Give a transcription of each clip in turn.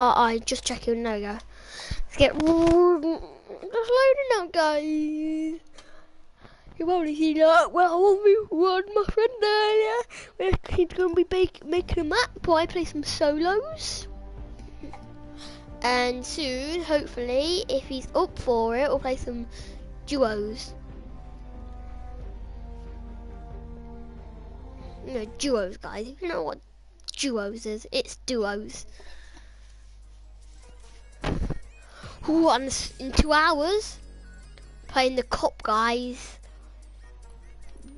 Uh, I just checking. There we go. Let's get just loading up, guys. You've only seen that. Well, one my friend earlier. He's going to be making a map while I play some solos. And soon, hopefully, if he's up for it, we'll play some duos. No, duos, guys. If you know what duos is, it's duos. Ooh, and in two hours, playing the cup, guys.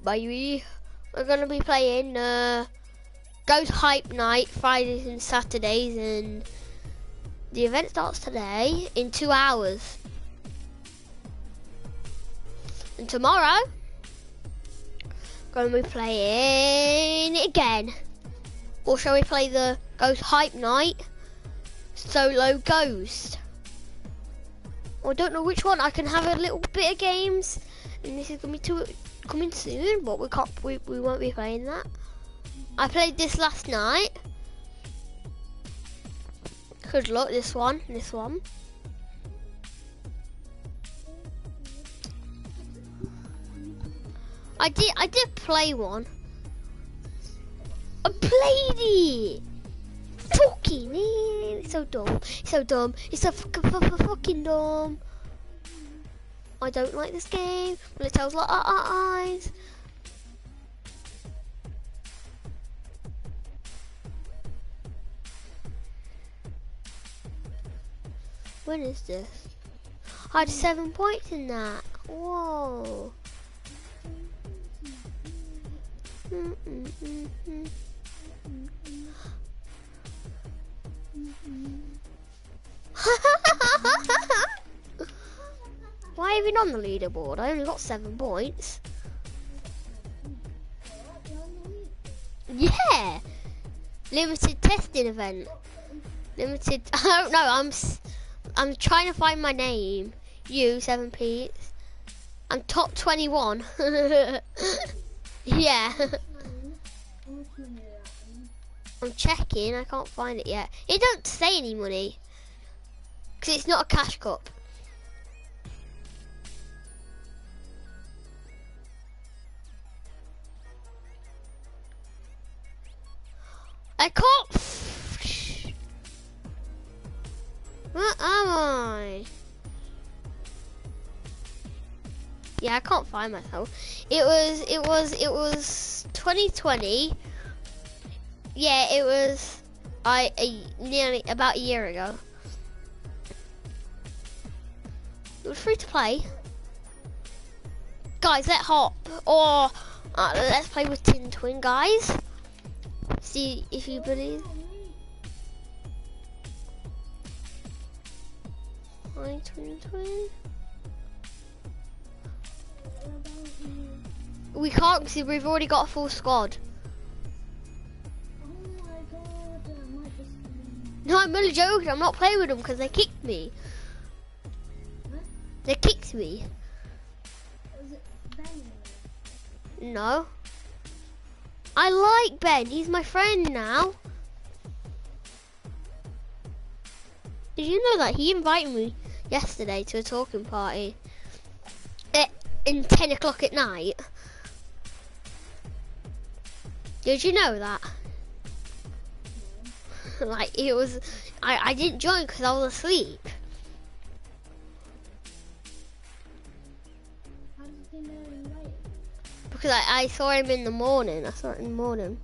Baby, we're gonna be playing uh, Ghost Hype Night Fridays and Saturdays, and the event starts today in two hours. And tomorrow, gonna be playing it again. Or shall we play the Ghost Hype Night Solo Ghost? I don't know which one. I can have a little bit of games, and this is gonna be too, coming soon. But we can't. We, we won't be playing that. I played this last night. Good luck. This one. This one. I did. I did play one. I played it. Fucking It's so dumb. It's so dumb. It's so fucking dumb. I don't like this game. Well, it tells like eyes. When is this? I had seven points in that. Whoa. Mm -mm -mm Why are you on the leaderboard? I only got seven points. Yeah! Limited testing event. Limited, I don't know, I'm I'm trying to find my name. You, 7 Pete. I'm top 21. yeah. I'm checking, I can't find it yet. It don't say any money. Because it's not a cash cup. I can't. Where am I? Yeah, I can't find myself. It was, it was, it was 2020 yeah, it was I a, nearly about a year ago. It was free to play. Guys, let's hop or uh, let's play with Tin Twin, guys. See if you believe. Hi, Twin Twin. We can't because we've already got a full squad. No, I'm only joking. I'm not playing with them because they kicked me. They kicked me. No. I like Ben. He's my friend now. Did you know that he invited me yesterday to a talking party at, in 10 o'clock at night? Did you know that? Like it was, I, I didn't join because I was asleep. Because I, I saw him in the morning. I saw it in the morning.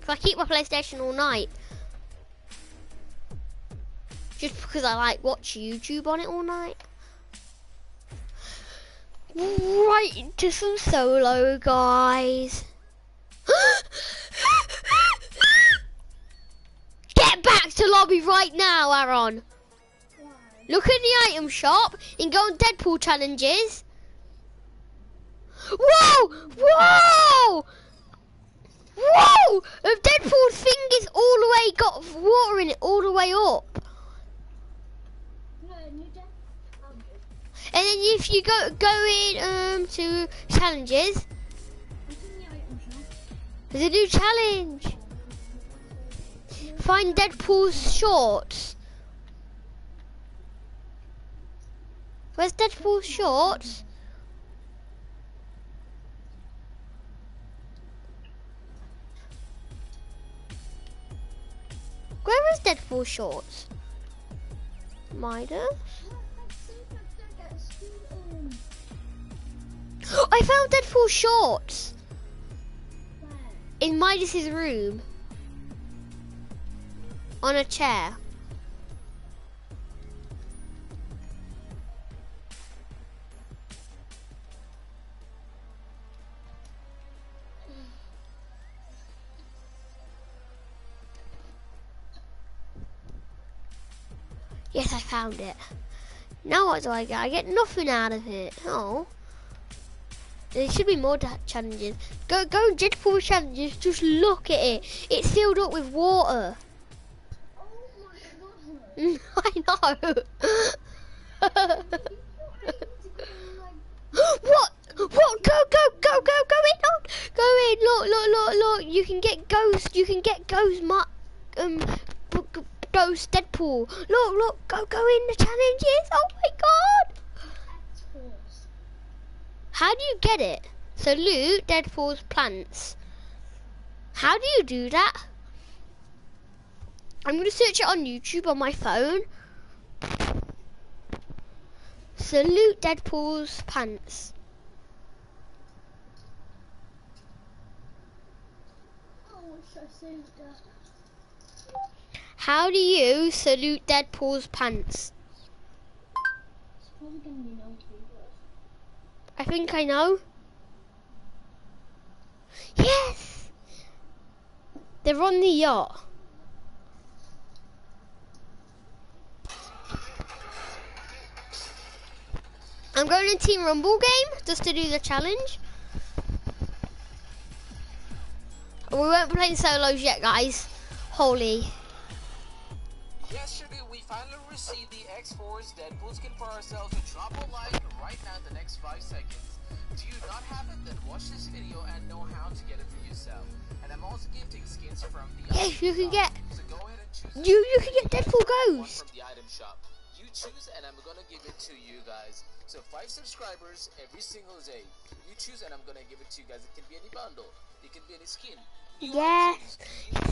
Cause I keep my PlayStation all night. Just because I like watch YouTube on it all night. Right into some solo, guys. Get back to lobby right now, Aaron. Look in the item shop and go on Deadpool challenges. Whoa! Whoa! Whoa! If Deadpool's is all the way got water in it all the way up. And then if you go go in um to challenges, there's a new challenge. find Deadpool's shorts. Where's Deadpool's shorts? Where is Deadpool's shorts? Midas? I found Deadpool's shorts in Midas's room on a chair. Yes, I found it. Now what do I get? I get nothing out of it. Oh. There should be more challenges. Go, go Deadpool challenges. Just look at it. It's filled up with water. I know. what? What? Go, go, go, go, go in, look, go in. Look, look, look, look. You can get ghost. You can get ghost. Um, ghost Deadpool. Look, look, go, go in the challenges. Oh my god. How do you get it? So Salute Deadpool's plants. How do you do that? I'm going to search it on YouTube on my phone. Salute Deadpool's pants. How do you salute Deadpool's pants? I think I know. Yes! They're on the yacht. I'm going to Team Rumble game just to do the challenge. We be playing solos yet, guys. Holy. We finally received the X-Force Deadpool skin for ourselves, so drop a like right now in the next 5 seconds. Do you not have it? Then watch this video and know how to get it for yourself. And I'm also gifting skins from the Yes, you can get... So go ahead and choose... You, you can get Deadpool Ghost. From the item shop. You choose and I'm gonna give it to you guys. So 5 subscribers every single day. You choose and I'm gonna give it to you guys. It can be any bundle. It can be any skin. You yes.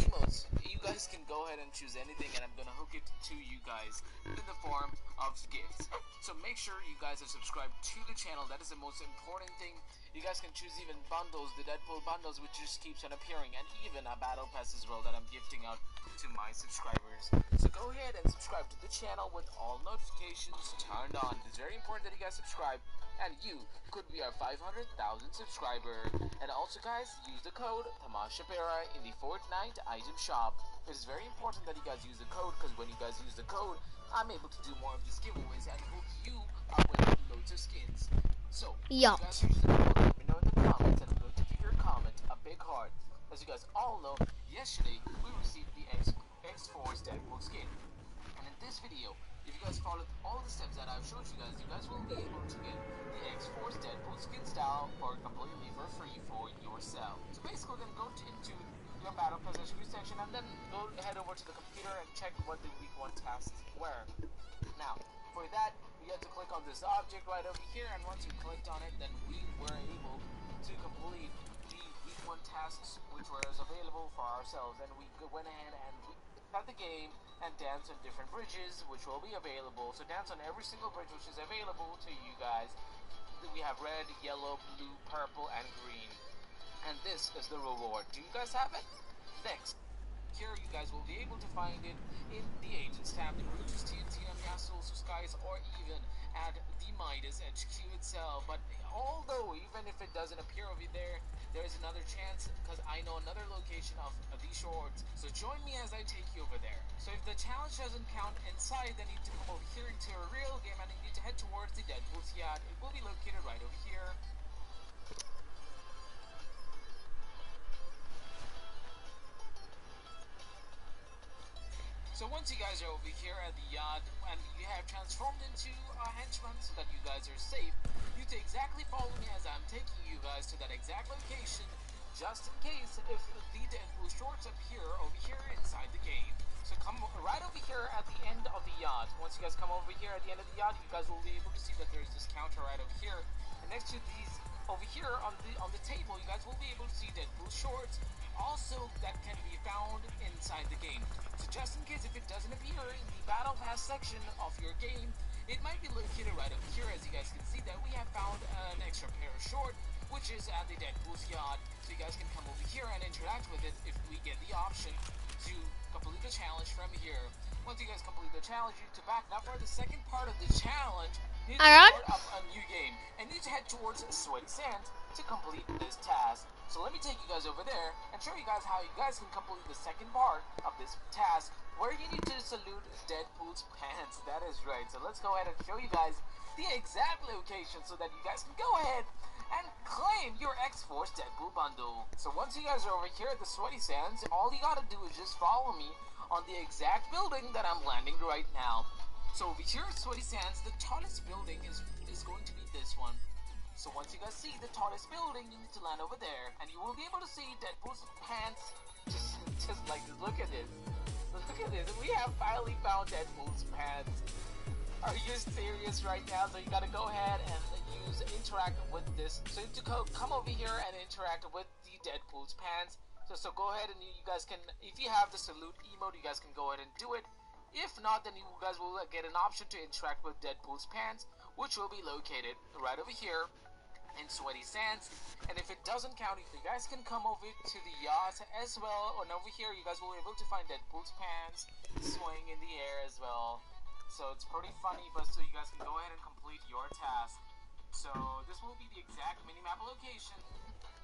emotes. You guys can go ahead and choose anything, and I'm gonna hook it to you guys in the form of gifts. So make sure you guys are subscribed to the channel. That is the most important thing. You guys can choose even bundles, the Deadpool bundles, which just keeps on appearing, and even a battle pass as well that I'm gifting out to my subscribers. So go ahead and subscribe to the channel with all notifications turned on. It's very important that you guys subscribe and you could be our 500,000 subscriber. And also guys, use the code Tamashapera in the Fortnite item shop. It is very important that you guys use the code because when you guys use the code, I'm able to do more of these giveaways and hook you up with loads of skins. So, yeah. guys use the code, let me know in the comments and I'm going to give your comment a big heart. As you guys all know, yesterday we received the X X-Force Deadpool skin. And in this video, if you guys followed all the steps that I've showed you guys, you guys will be able to get the X-Force Deadpool skin style for completely for free for yourself. So basically then go to, into your Battle Pass HQ section and then go head over to the computer and check what the week 1 tasks were. Now, for that, we have to click on this object right over here and once you clicked on it, then we were able to complete the week 1 tasks which were available for ourselves and we went ahead and we the game and dance on different bridges, which will be available. So dance on every single bridge which is available to you guys. We have red, yellow, blue, purple, and green. And this is the reward. Do you guys have it? Next. Here you guys will be able to find it in the Agents tab, the Brutus TNT and Castles Skies, or even at the Midas HQ itself. But although, even if it doesn't appear over there, there's another chance because I know another location of, these shorts. So join me as I take you over there. So if the challenge doesn't count inside, then you need to come over here into a real game and you need to head towards the Deadpool's yacht. It will be located right over here. So once you guys are over here at the yard and you have transformed into a henchman so that you guys are safe, you to exactly follow me as I'm taking you guys to that exact location just in case if the Deadpool shorts appear over here inside the game. So come right over here at the end of the yard. Once you guys come over here at the end of the yard, you guys will be able to see that there's this counter right over here. And next to these over here on the on the table, you guys will be able to see Deadpool shorts. Also, that can be found inside the game. So just in case if it doesn't appear in the Battle Pass section of your game, it might be located right over here. As you guys can see, that we have found an extra pair of shorts, which is at the Deadpool's yacht. So you guys can come over here and interact with it if we get the option to complete the challenge from here. Once you guys complete the challenge, you need to back up for the second part of the challenge. Need Alright. start up a new game and need to head towards Sweaty Sands to complete this task. So let me take you guys over there and show you guys how you guys can complete the second part of this task where you need to salute Deadpool's pants. That is right. So let's go ahead and show you guys the exact location so that you guys can go ahead and claim your X-Force Deadpool bundle. So once you guys are over here at the Sweaty Sands, all you gotta do is just follow me on the exact building that I'm landing right now. So over here at Sweaty Sands, the tallest building is, is going to be this one. So once you guys see the tallest building, you need to land over there, and you will be able to see Deadpool's pants. Just, just like this. Look at this. Look at this. We have finally found Deadpool's pants. Are you serious right now? So you gotta go ahead and use interact with this. So to go, come over here and interact with the Deadpool's pants. So, so go ahead and you, you guys can, if you have the salute emote, you guys can go ahead and do it. If not, then you guys will get an option to interact with Deadpool's pants, which will be located right over here in Sweaty Sands. And if it doesn't count, you guys can come over to the yacht as well. And over here, you guys will be able to find Deadpool's pants swaying in the air as well. So it's pretty funny, but so you guys can go ahead and complete your task. So this will be the exact minimap location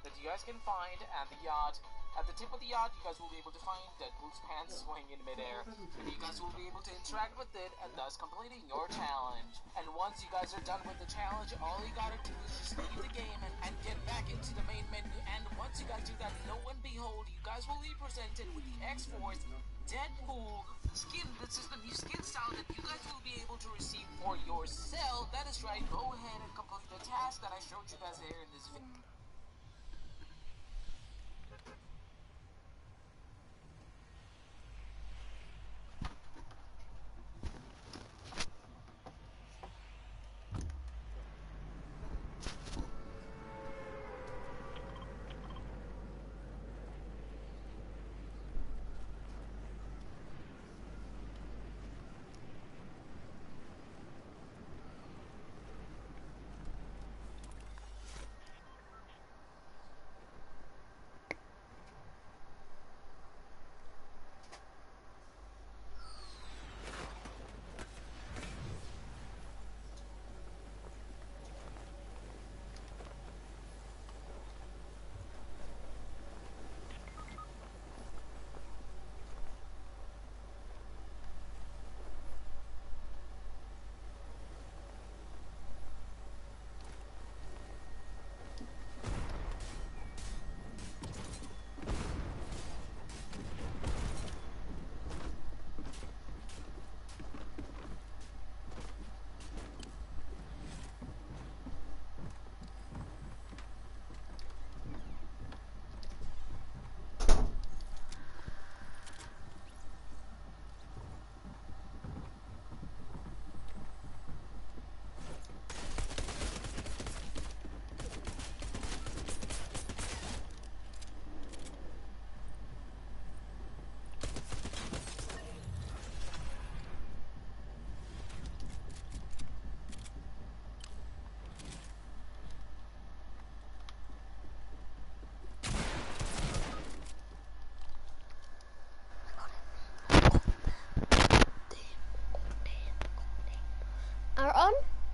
that you guys can find at the yacht. At the tip of the yacht, you guys will be able to find Deadpool's pants swaying in midair. And you guys will be able to interact with it and thus completing your challenge. And once you guys are done with the challenge, all you gotta do is just leave the game and, and get back into the main menu. And once you guys do that, lo and behold, you guys will be presented with the X-Force Deadpool skin. This is the new skin style that you guys will be able to receive for yourself. That is right. Go ahead and complete the task that I showed you guys here in this video.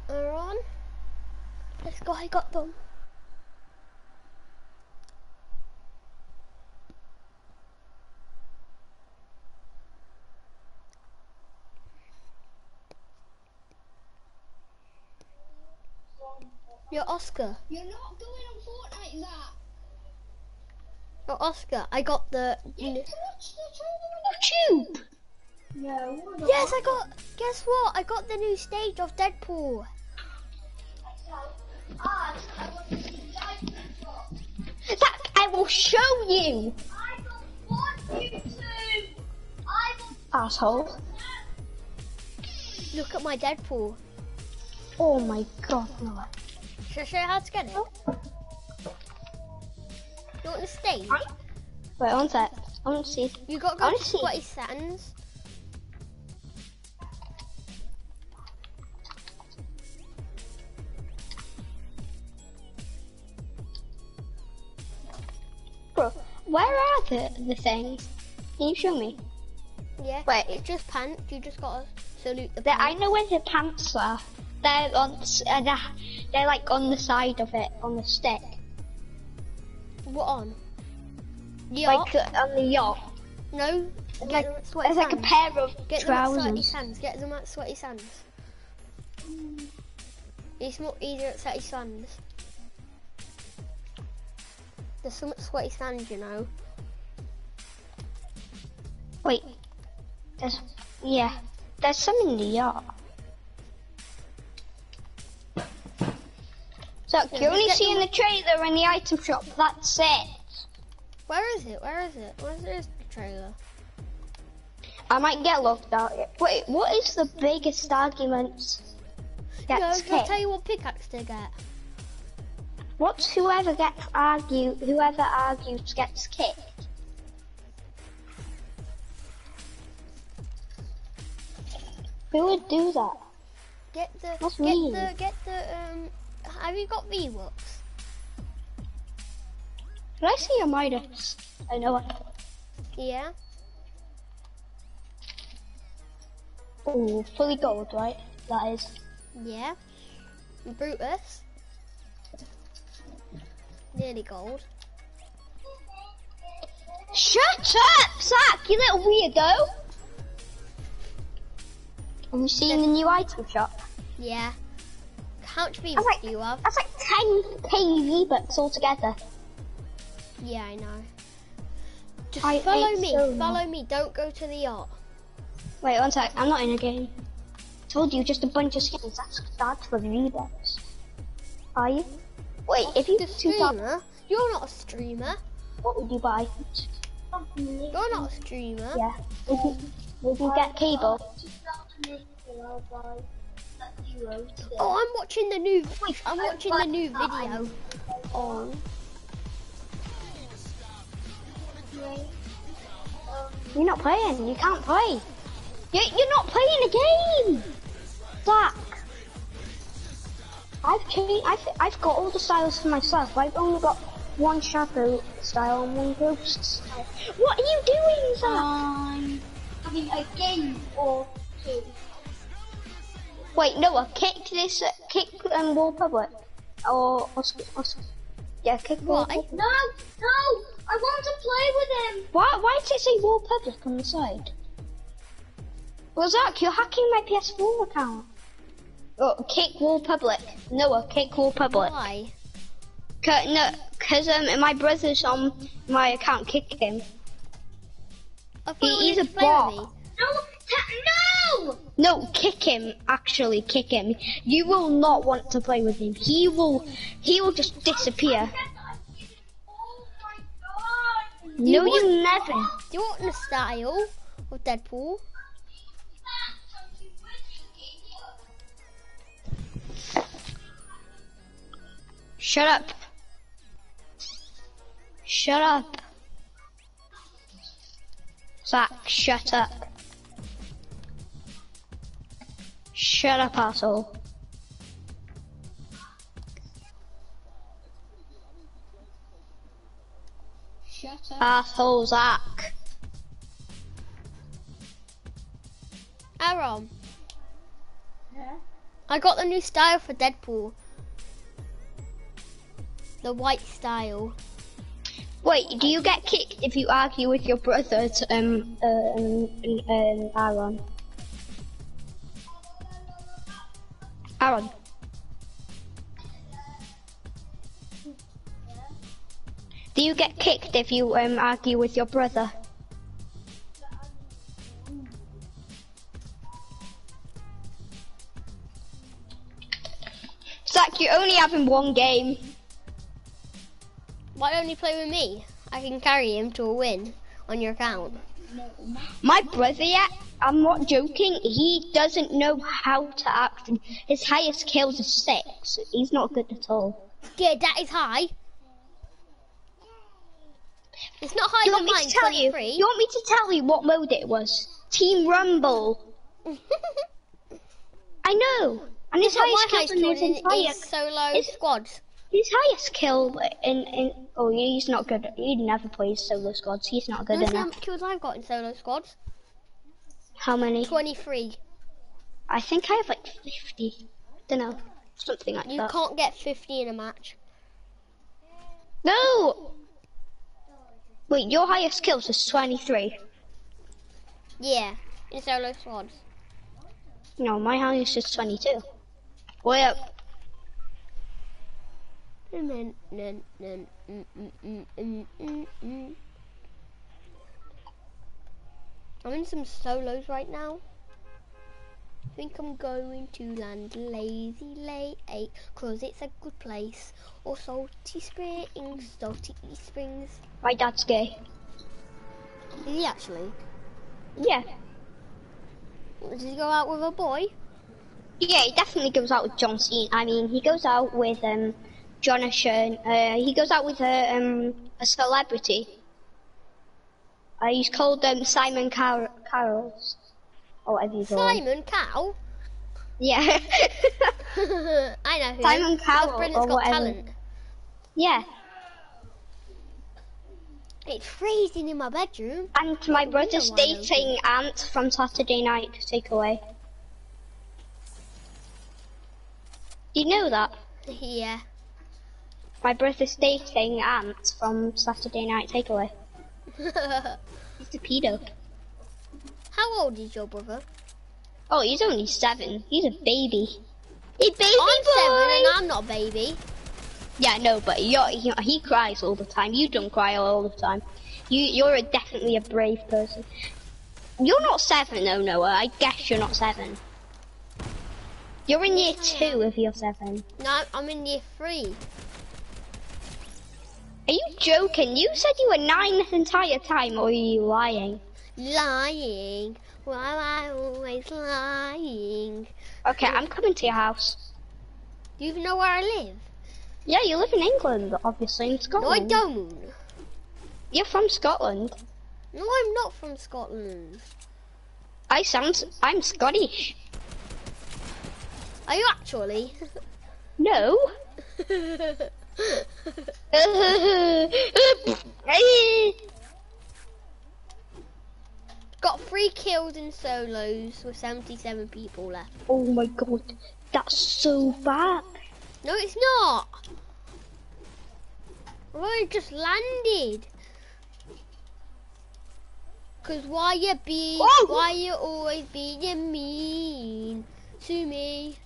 Are on? Let's go. I got them. You're Oscar. You're not going on Fortnite that. You're Oscar. I got the. You watch the on YouTube. About Yes, I got. Guess what? I got the new stage of Deadpool. Will show you. I don't want you to. I. Asshole. Look at my Deadpool. Oh my god, Noah. Should I show you how to get it? You want the stage? Wait, one sec. I want to see. You got to go to see. Sweaty the, the things? Can you show me? Yeah. Wait. It's just pants. You just got to salute the The, I know where the pants are. They're on. Uh, they're, they're like on the side of it, on the stick, What on? Yacht? like uh, on the yacht. no. Get Like Sweaty there's like a pair of Get them at Sweaty trousers. Sands. Get them at Sweaty Sands. It's more easier at Sweaty Sands. There's some at Sweaty Sands, you know. There's yeah, there's some in the yard. So Yeah, you only seeing see the trailer in the item shop. That's it. Where is it? Where is it? Where's this trailer? I might get locked out. Wait, what is the biggest argument? No, Gets I'll tell you what pickaxe to get. What's whoever gets argue? Whoever argues gets kicked. Who would do that? Get the That's get mean. the get the um. Have you got V Bucks? Can I see a Midas? I know it. Yeah. Oh, fully gold, right? That is. Yeah. Brutus. Nearly gold. Shut up, Zach, you little weirdo! Have you seen the new item shop? Yeah. How much V That's Bucks like, do you have? that's like 10k V-Bucks altogether. Yeah, I know. Just I follow me. so much. follow me. Don't go to the yacht. Wait, one sec, I'm not in a game. Told you, just a bunch of skins. That's, that's for V-Bucks. Are you? Wait, if you The two top, streamer. You're not a streamer. what would you buy? You're not a streamer. Yeah. Would you, would you get cable? Oh, I'm watching the new. I'm watching the new video. On. You're not playing. You can't play. You, you're not playing a game. Zach. I've changed. I've, I've got all the styles for myself. I've only got one shadow style and one ghost style. What are you doing, Zach? I'm having a game or. Wait, Noah, kick this. Uh, kick um, Wall Public. Or, or, sc- or yeah, kick Wall Why? Public. No, no, I want to play with him. Why, why does it say Wall Public on the side? Well, Zach, you're hacking my PS4 account. Oh, kick Wall Public. Noah, kick Wall Public. Why? Cause, no, because um, my brother's on my account. Kick him. I He- you he's a to bot. No, ta- no. No, kick him. Actually, kick him. You will not want to play with him. He will. He will just disappear. Oh my god. No, want- you never. Do you want the style of Deadpool? Shut up. Shut up. Zach, shut up. Shut up, asshole. Shut up. Asshole, Zach. Aaron, Yeah? I got the new style for Deadpool. The white style. Wait, do you get kicked if you argue with your brother, to, um, uh, um, um, Aaron? Aaron. Do you get kicked if you um, argue with your brother? Zach, you're only having one game. Why only play with me? I can carry him to a win on your account. My brother, yeah, I'm not joking. He doesn't know how to act. His highest kills is six. He's not good at all. Yeah, that is high. It's not Do you want than me mine, to tell you? 23. You want me to tell you what mode it was? Team Rumble. I know. And his It's highest highest kill in one his is, entire is solo is- squads. His highest kill in in oh he's not good. He never plays solo squads. He's not good Let's how many kills I've got in solo squads. How many? 23. I think I have like fifty. Don't know. Something like You that. You can't get 50 in a match. No. Wait, your highest kills is twenty three. Yeah, in solo squads. No, my highest is twenty two. Way up. I'm in some solos right now. I Think I'm going to land lazy lake, cause it's a good place. Or salty springs, salty springs. My dad's gay. Is he actually? Yeah. Does he go out with a boy? Yeah, he definitely goes out with John Cena. I mean, he goes out with um, Jonathan. Uh, he goes out with a um, a celebrity. Uh, he's called um, Simon Car- Carrolls. Or whatever you call. Simon Cow? Yeah. I know who. Simon Cowell Britain's or Got whatever. Talent. yeah. It's freezing in my bedroom. And my brother's dating Ant from Saturday Night Takeaway. Do you know that? Yeah. My brother's dating Ant from Saturday Night Takeaway. He's a pedo. How old is your brother? Oh, he's only seven. He's a baby. He's baby I'm boy. seven and I'm not a baby. Yeah, no, but you're, he, he cries all the time. You don't cry all the time. You, you're a, definitely a brave person. You're not seven, though, Noah. I guess you're not seven. You're in year two if you're seven. No, I'm in year three. Are you joking? You said you were nine this entire time, or are you lying? Lying. Why am I always lying? Okay, I'm coming to your house. Do you even know where I live? Yeah, you live in England, obviously, in Scotland. No, I don't. You're from Scotland. No, I'm not from Scotland. I sound, I'm Scottish. Are you actually? No. Got three kills in solos with 77 people left. oh my god, that's so bad. No, it's not. I've only just landed. Cause why you be, why you always being mean to me?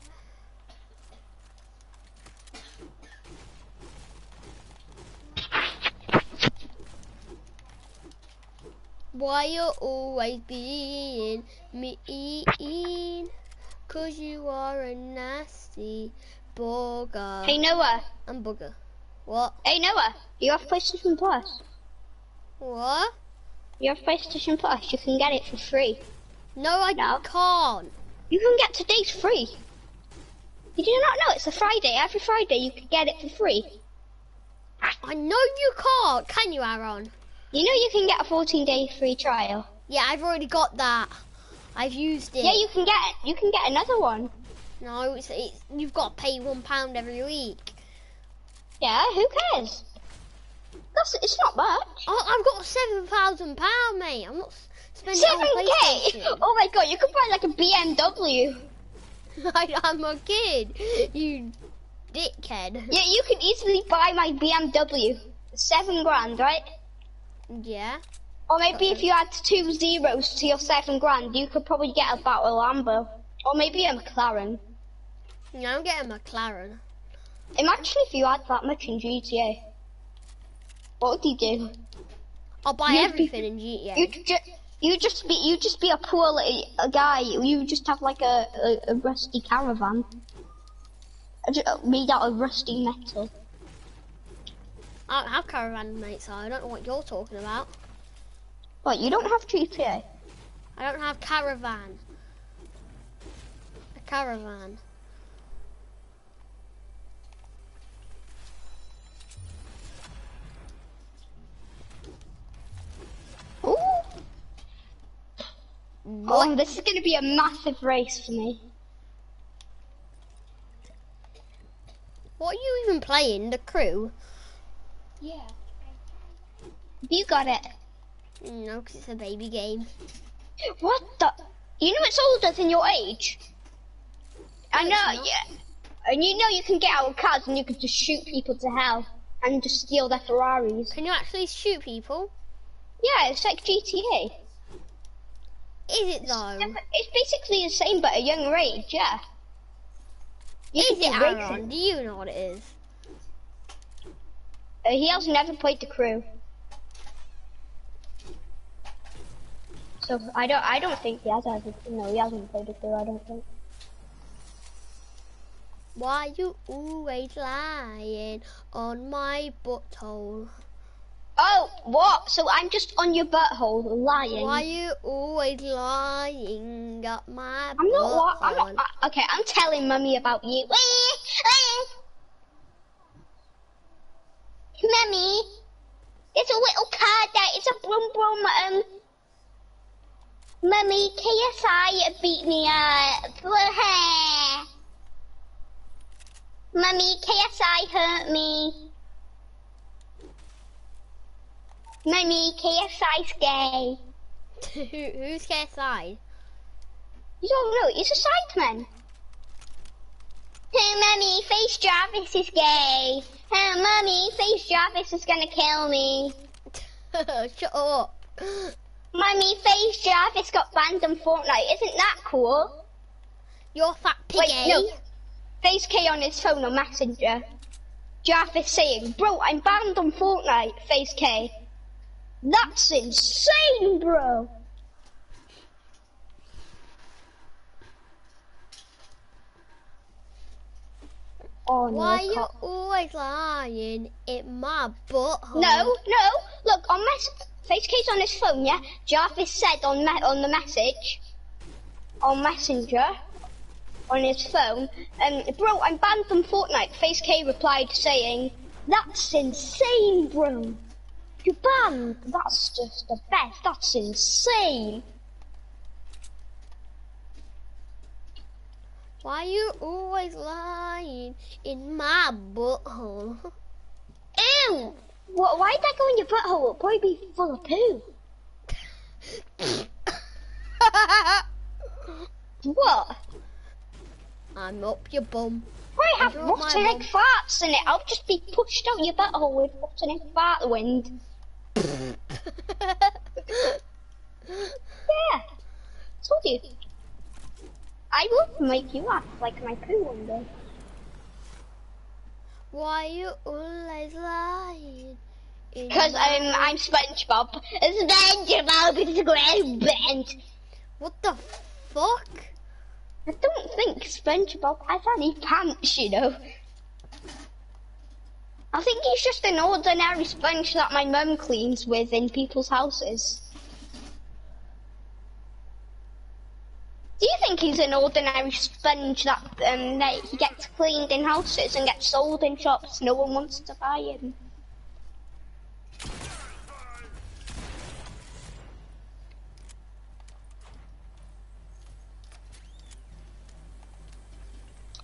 Why you're always being mean? Cause you are a nasty bugger. Hey Noah, I'm bugger. What? hey Noah, you have PlayStation Plus. What? You have PlayStation Plus, you can get it for free. No, I No. can't. You can get today's free. You do not know it's a Friday. Every Friday you can get it for free. I know you can't. Can you, Aaron? You know you can get a 14 day free trial. Yeah, I've already got that. I've used it. Yeah, you can get you can get another one. No, it's, it's you've got to pay one pound every week. Yeah, who cares? That's it's not much. Oh, I've got seven thousand pound, mate. I'm not spending Seven K! Oh my god, you could buy like a BMW. I, I'm a kid. You dickhead. Yeah, you could easily buy my BMW. Seven grand, right? Yeah. Or maybe if you add two zeros to your seven grand, you could probably get about a Lambo. Or maybe a McLaren. Yeah, I'm getting a McLaren. Imagine if you had that much in GTA. What would you do? I'll buy You'd be- everything in GTA. You just you just be you just be a poor little a guy. You just have like a, a, a rusty caravan made out of rusty metal. I don't have caravan mates, so I don't know what you're talking about. What, you don't have GTA? I don't have caravan. A caravan. Ooh. Oh, this is going to be a massive race for me. What are you even playing? The crew? Yeah. You got it. Mm, no, 'cause it's a baby game. What the? You know it's older than your age. I know, yeah. And you know you can get out of cars and you can just shoot people to hell and just steal their Ferraris. Can you actually shoot people? Yeah, it's like GTA. Is it though? It's basically the same but a younger age, yeah. You Is it. Aaron? Do you know what it is? Uh, he has never played the crew. So I don't I don't think he has ever no he hasn't played the crew, I don't think. Why are you always lying on my butthole? Oh, what? So I'm just on your butthole lying. Why are you always lying up my I'm not what I'm not I- okay, I'm telling mummy about you. Mummy, there's a little car there, it's a brum brum um Mummy, KSI beat me up. Mummy, KSI hurt me. Mummy, KSI's gay. Who- Who's KSI? You don't know, he's a sideman. Hey, Mummy, FaZe Jarvis is gay. Hey, Mummy, FaZe Jarvis is gonna kill me. Shut up. Mummy, FaZe Jarvis got banned on Fortnite. Isn't that cool? You're fat piggy. Wait, no. FaZe Kay on his phone on Messenger. Jarvis saying, Bro, I'm banned on Fortnite, FaZe Kay. That's insane, bro. Oh no. Why I you always lying in my butthole? No, no. Look on mess. FaceCase on his phone, yeah. Jarvis said on me- on the message, on Messenger, on his phone, um, bro, I'm banned from Fortnite. FaZe Kay replied saying, "That's insane, bro. You're banned. That's just the best. That's insane." Why you always lying in my butthole? Ew. What? Why'd that go in your butthole? It'll probably be full of poo. What? I'm up your bum. Probably have rotten egg farts in it. I'll just be pushed out your butthole with rotten egg fart wind. Yeah. Told you. I will make you laugh like my poo one day. Why are you always lying? Because I'm I'm SpongeBob. SpongeBob is a great band. What the fuck? I don't think SpongeBob has any pants, you know. I think he's just an ordinary sponge that my mum cleans with in people's houses. Do you think he's an ordinary sponge that um, that he gets cleaned in houses and gets sold in shops? No one wants to buy him.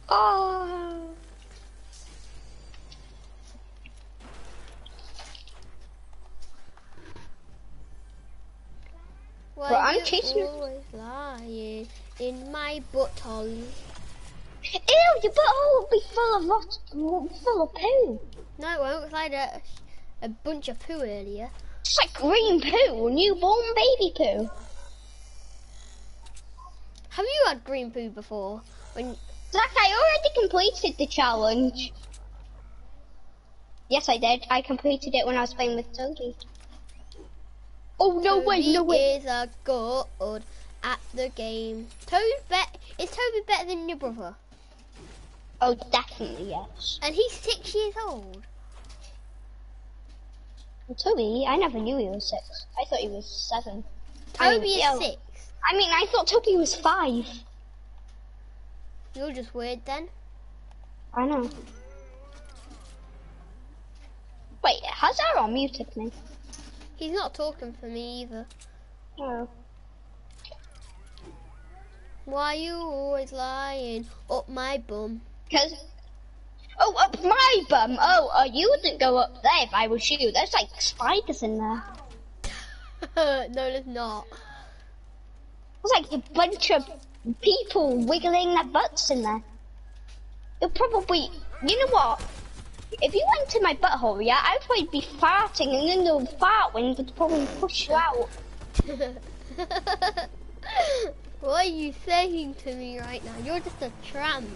Oh. Why Well, I'm chasing you. always lying in my butthole? Ew, your butthole will be full of rot, full of poo. No, it won't, I had a, a bunch of poo earlier. It's like green poo, newborn baby poo. Have you had green poo before? When Zach, I already completed the challenge. Yes, I did. I completed it when I was playing with Toby. Oh no way, no way. is a god at the game. Toby bet is Toby better than your brother? Oh, definitely yes. And he's six years old. Toby, I never knew he was six. I thought he was seven. I mean, Toby is yeah. six. I mean, I thought Toby was five. You're just weird then. I know. Wait, has Aaron muted me? He's not talking for me either. No. Why you always lying up my bum? Because. Oh, up my bum! Oh, uh, you wouldn't go up there if I was you. There's like spiders in there. no, there's not. There's like a bunch of people wiggling their butts in there. You'll probably. You know what? If you went to my butthole, yeah, I'd probably be farting and then the fart wind would probably push you out. what are you saying to me right now? You're just a tramp.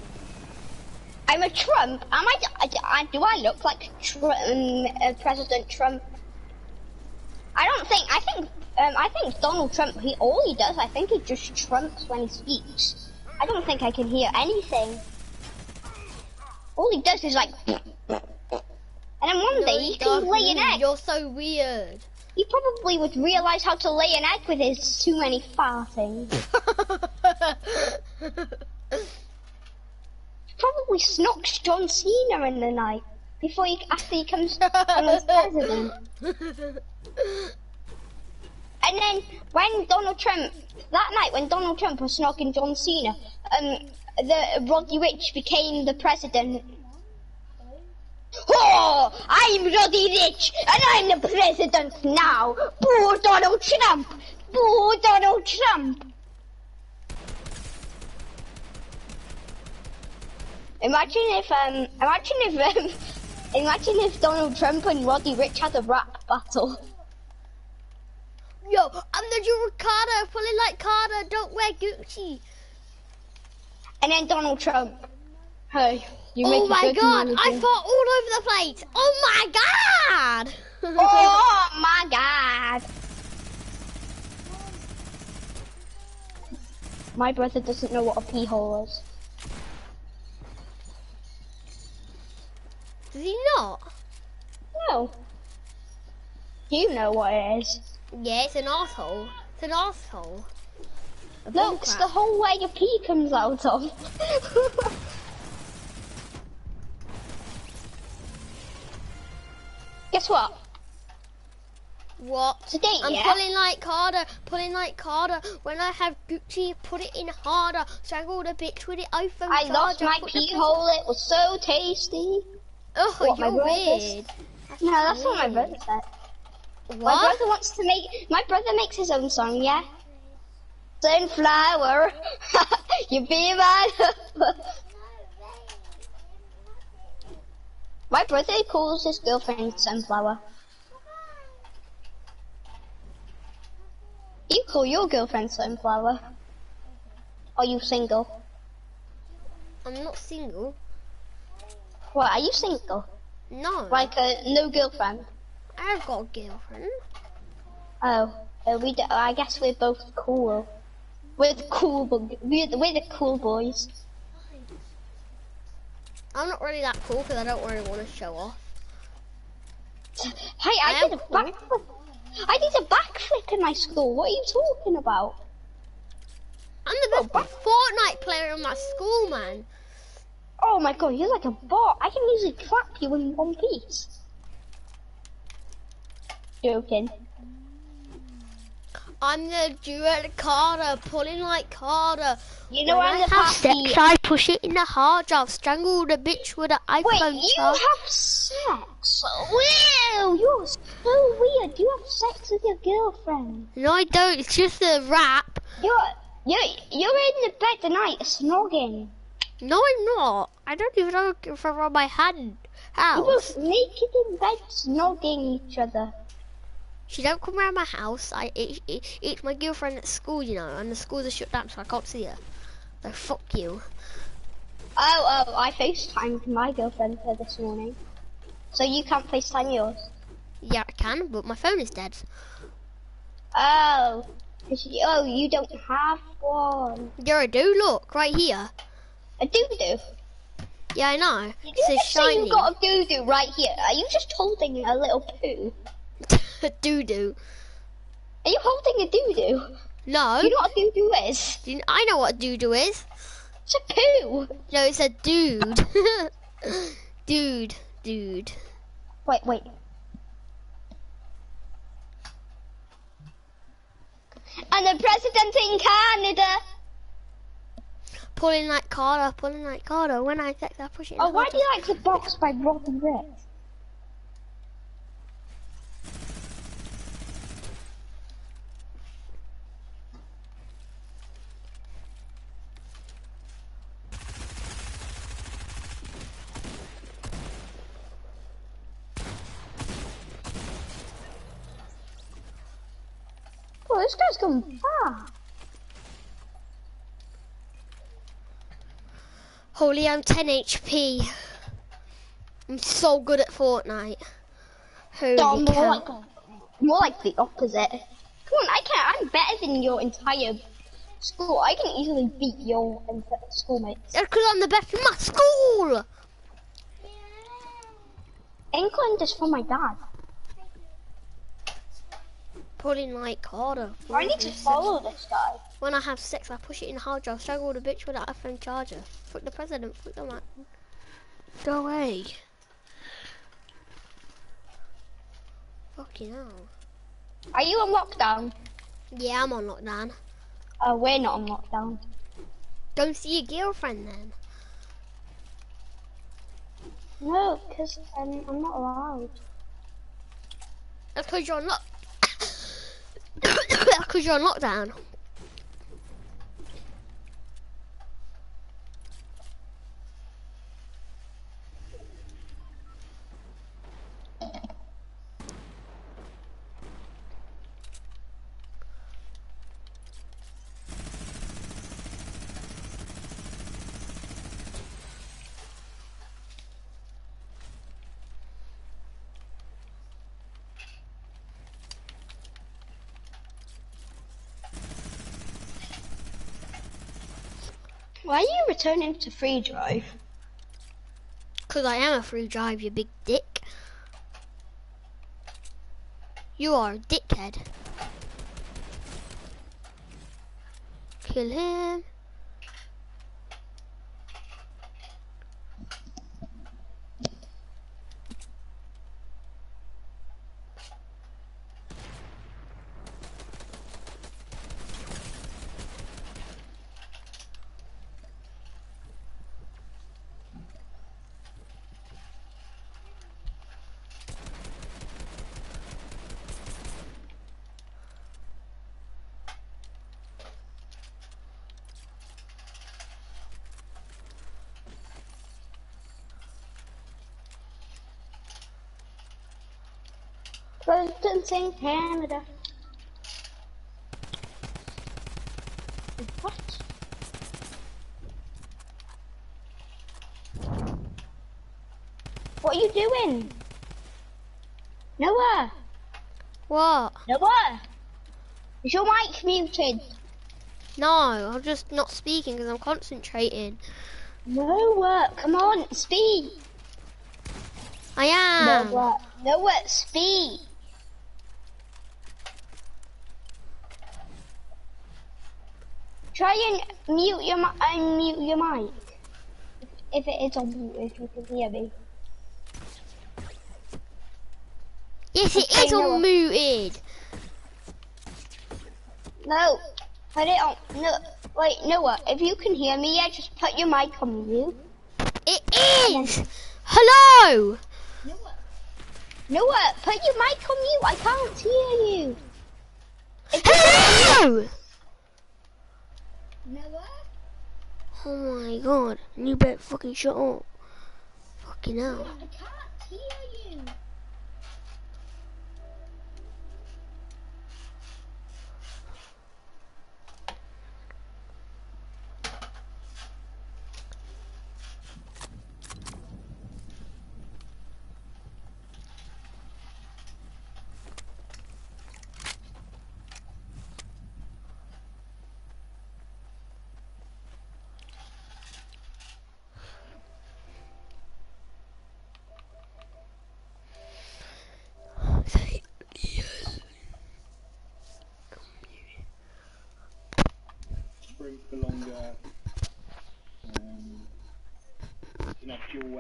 I'm a Trump. Am I, do I look like Tr- um, uh, President Trump? I don't think. I think. Um, I think Donald Trump. He all he does. I think he just trumps when he speaks. I don't think I can hear anything. All he does is like. And then one day he can lay an egg. You're so weird. He probably would realize how to lay an egg with his too many farting. Probably snocks John Cena in the night before he after he comes on as president. And then when Donald Trump, that night when Donald Trump was knocking John Cena, um, the Roddy Ricch became the president. Oh, I'm Roddy Ricch, and I'm the president now. Boo Donald Trump! Boo Donald Trump! Imagine if, um, imagine if, um, imagine if Donald Trump and Roddy Ricch had a rap battle. Yo, I'm the Drew Ricardo, pulling like Carter, don't wear Gucci. And then Donald Trump. Hey, you oh my god. I fought all over the place. Oh my god! Oh my god. My brother doesn't know what a pee hole is. Does he not? No. You know what it is. Yeah, it's an asshole. It's an asshole. No, it's the hole where your pee comes out of. Guess what? What? Today, I'm yeah? pulling like harder, pulling like harder. When I have Gucci, put it in harder. Strangle the bitch with it iPhone I lost my pee hole. It was so tasty. Oh, What, my you're brother weird. No, that's what my weird. brother said. My brother wants to make. My brother makes his own song, yeah. Sunflower, you be my. My brother calls his girlfriend Sunflower. You call your girlfriend Sunflower? Are you single? I'm not single. What? Are you single? No. Like a no girlfriend? I've got a girlfriend. Oh, uh, we. D- I guess we're both cool. We're the cool. We're the, we're the cool boys. I'm not really that cool because I don't really want to show off. Hey, I I, did a cool. backflip. I did a backflip in my school. What are you talking about? I'm the best oh, Fortnite player in my school, man. Oh my god, you're like a bot. I can easily clap you in one piece. Joking. I'm the duet Carter, pulling like Carter. You know when I'm I the have sex, I push it in the hard drive, strangle the bitch with an Wait, iPhone you charger. have sex? Wow, you're so weird. You have sex with your girlfriend. No, I don't. It's just a rap. You're you're you're in the bed tonight snogging. No, I'm not. I don't even know if I'm on my hand. How? You're naked in bed snogging each other. She don't come around my house. I it, it, it's my girlfriend at school, you know, and the schools are shut down, so I can't see her. So fuck you. Oh, oh, I FaceTimed my girlfriend for this morning. So you can't FaceTime yours? Yeah, I can, but my phone is dead. Oh. she- Oh, you don't have one. Yeah, I do. Look right here. A doo-doo. Yeah, I know. Did It you says shiny. you got a doo-doo right here? Are you just holding a little poo? doo doo. Are you holding a doo doo? No, You know what a doo doo is? Do you- I know what a doo doo is. It's a poo. No, it's a dude. dude, dude. Wait, wait. And the president in Canada. Pulling like Carter, pulling like Carter. When I text, I push it. Oh, why do you like the box by Robin Rick? This guy's going far. Holy, I'm 10 HP. I'm so good at Fortnite. Holy No, more cow. like, more like the opposite. Come on, I can. I'm better than your entire school. I can easily beat your schoolmates. Because I'm the best in my school. England is for my dad. Pulling like Carter. I need to follow this guy. When I have sex, I push it in hard drive. Struggle with a bitch with an iPhone charger. Fuck the president. Fuck the man. Go away. Fucking hell. Are you on lockdown? Yeah, I'm on lockdown. Uh, we're not on lockdown. Don't see your girlfriend then. No, because um, I'm not allowed. That's because you're. That's because you're on lockdown. Why are you returning to free drive? Because I am a free drive, you big dick. You are a dickhead. Kill him. In Canada. What? What are you doing? Noah! What? Noah! Is your mic muted? No, I'm just not speaking because I'm concentrating. Noah, come on, speak! I am. Noah, Noah, speak! Try and mute your unmute your mic. If it is on mute, if you can hear me. Yes, it Okay, is Noah. unmuted. No, put it on. No, wait, Noah, uh, if you can hear me, yeah, just put your mic on mute. It is. Hello. Noah, uh, uh, put your mic on mute. I can't hear you Hello. Noah? Oh my god. You better fucking shut up. Fucking hell.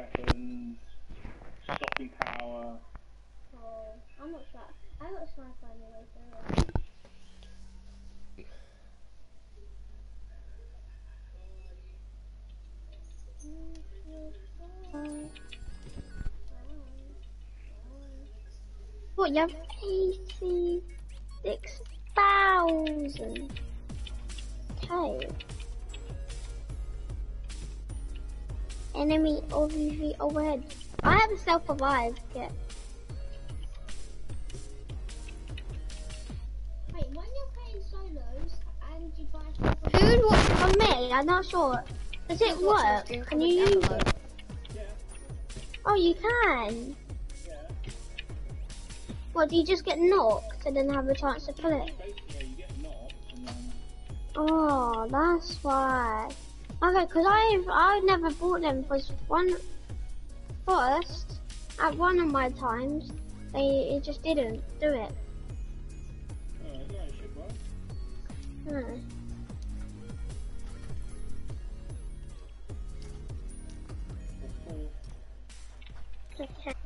Weapons, stopping power. Oh, I'm not sure. I got sniper anyway. What, you have 86,000? Okay. Enemy UAV overhead. I haven't self-survived yet. Wait, when you're playing solos and you buy stuff Who's watching on me? I'm not sure. Does it work? Can you use it? Oh, you can. What, do you just get knocked and then have a chance to pull it? Basically, you get knocked and then Oh, that's why. Okay, because I I never bought them because one first at one of my times they it just didn't do it. yeah, it. Hmm. Okay.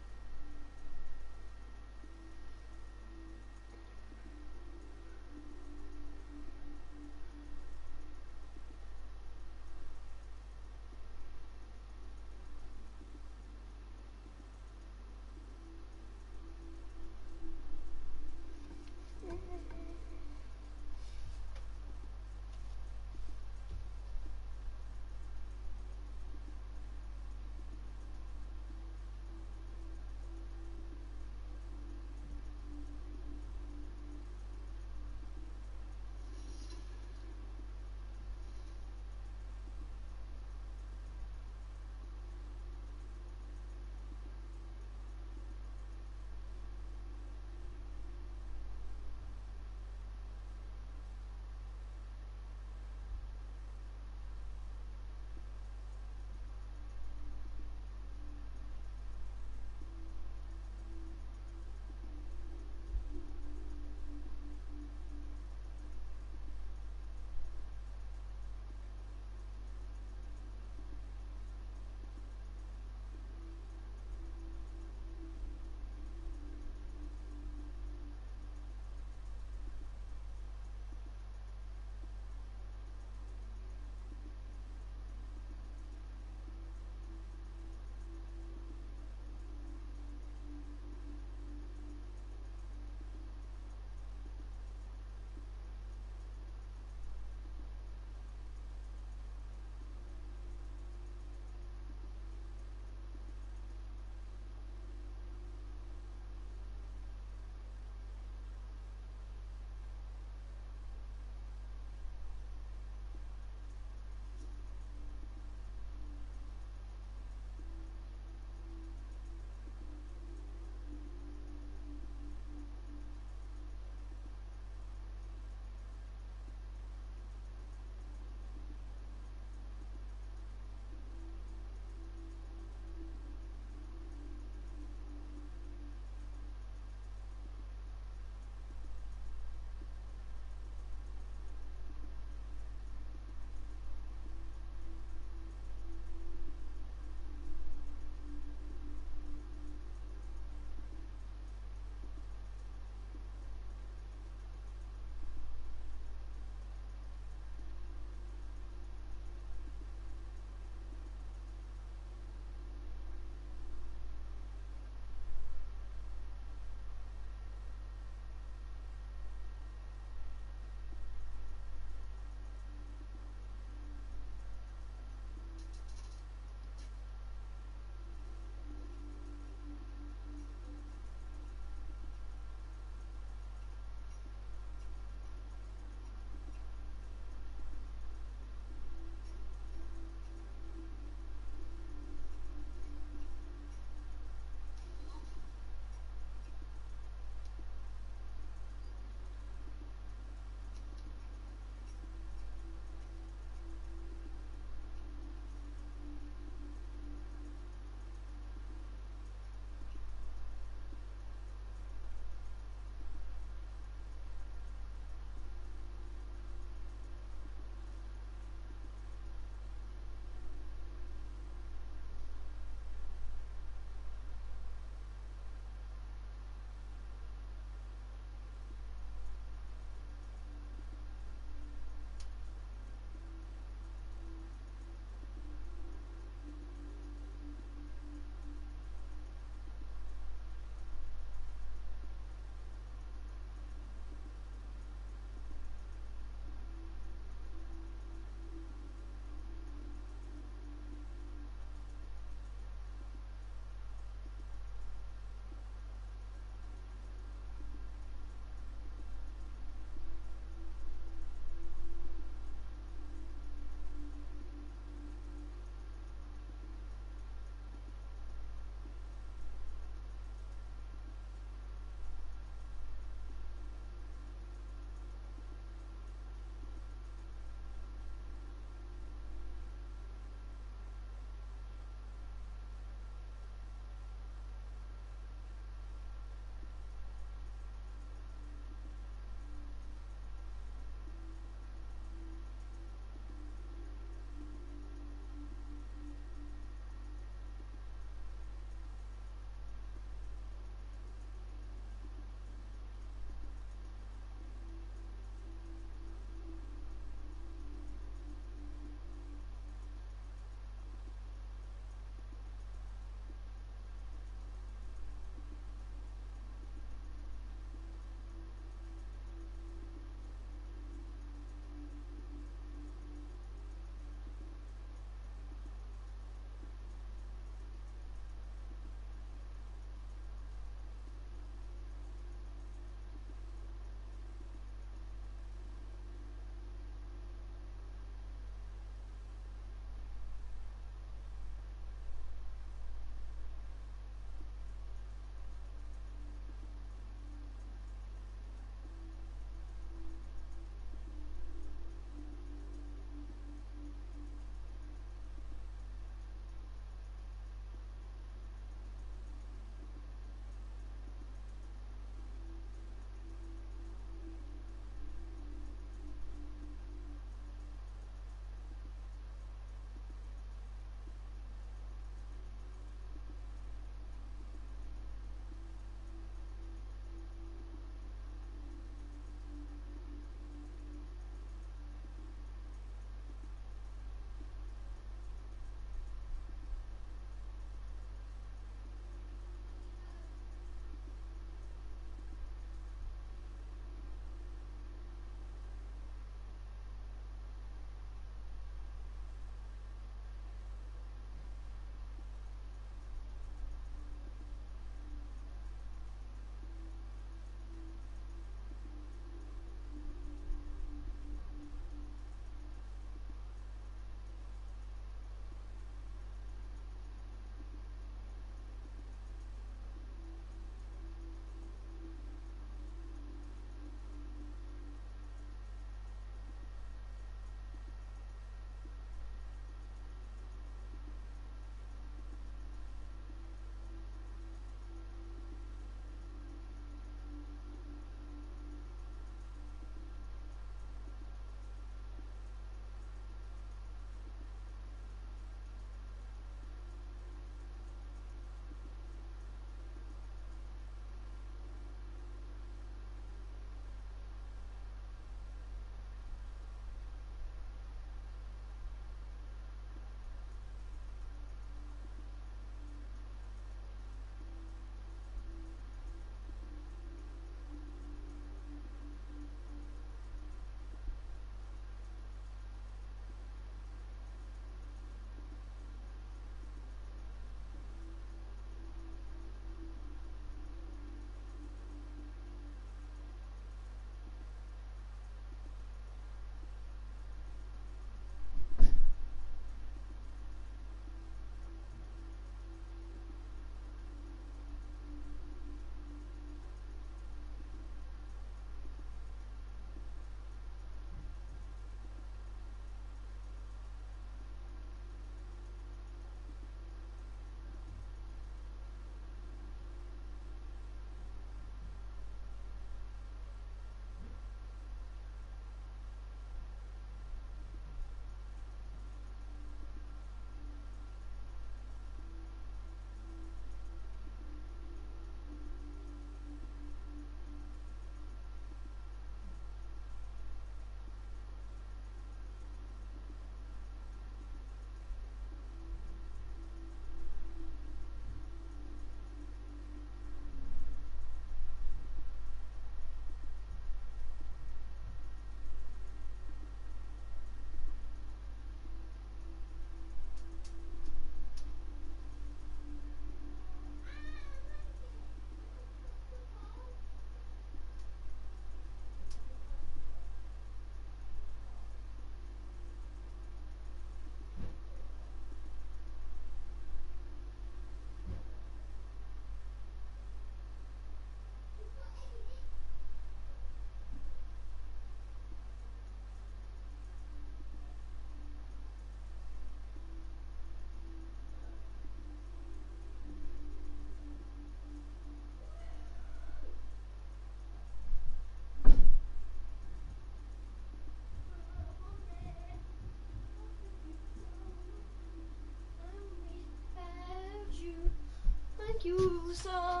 So.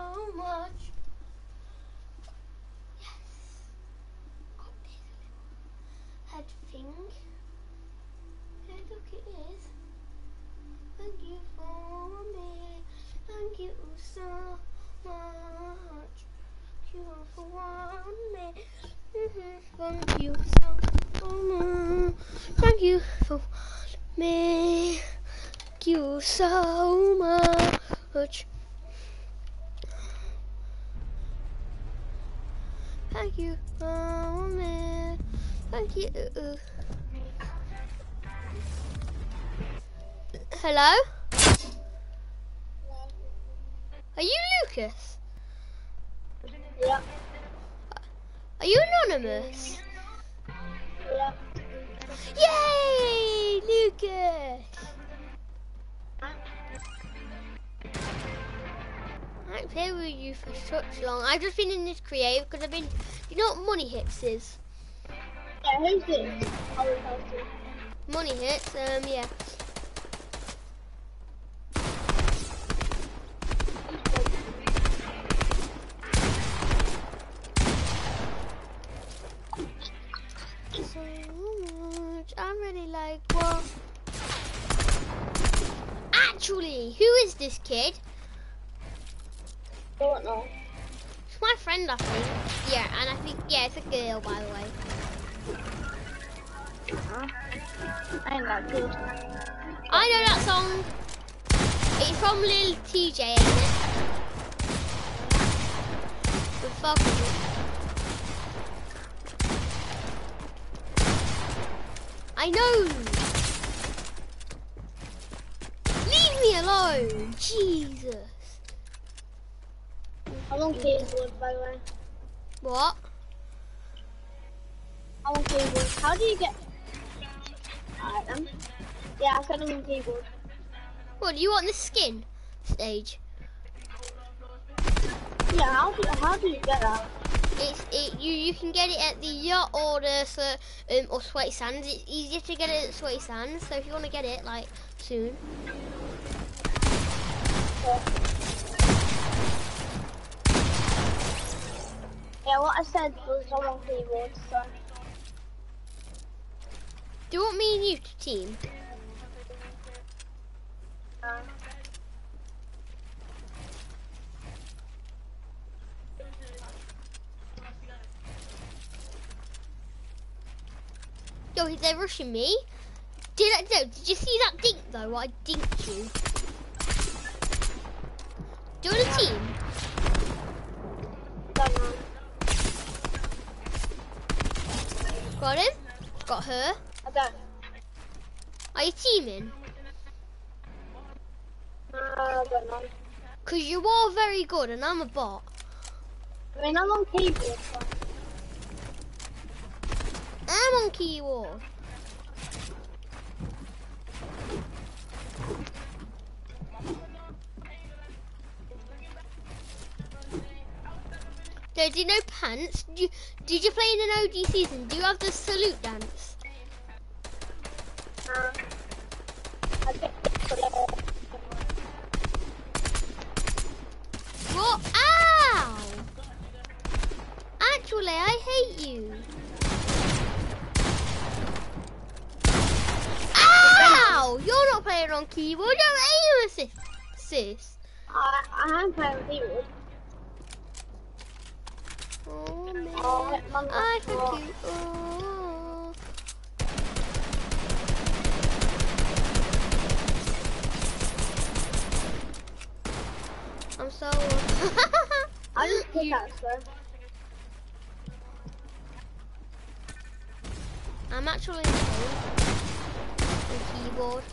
Hello? Are you Lucas? Yeah, Are you anonymous? yeah. Yay, Lucas! I've played with you for such long. I've just been in this creative because I've been. You know what money hits is? Yeah, who's this? I will help you. Money hits. Um, yeah. Keyboard. What? Do you want the skin stage? Yeah, how do, how do you get that? It's it you you can get it at the yacht or the so- um or sweaty sands. It's easier to get it at sweaty sands. So if you want to get it like soon, Yeah, what I said was on keyboard, so... do you want me and you to team? Yo, they're rushing me. Did I? No, did you see that dink though? I dinked you. Do you want a team? Got him. Got her. I don't. Are you teaming? Uh, I don't know. Cause you are very good and I'm a bot. I mean, I'm on keyboard. I'm on keyboard. So, do you know pants? Did you, did you play in an OG season? Do you have the salute dance? Uh, What? Ow! Actually, I hate you. Ow! You're not playing on keyboard. You're aim assist. assist. Uh, I, I am playing on keyboard. Oh man. Oh, I you. Oh. I'm so. I just You- out, so... I'm actually on keyboard.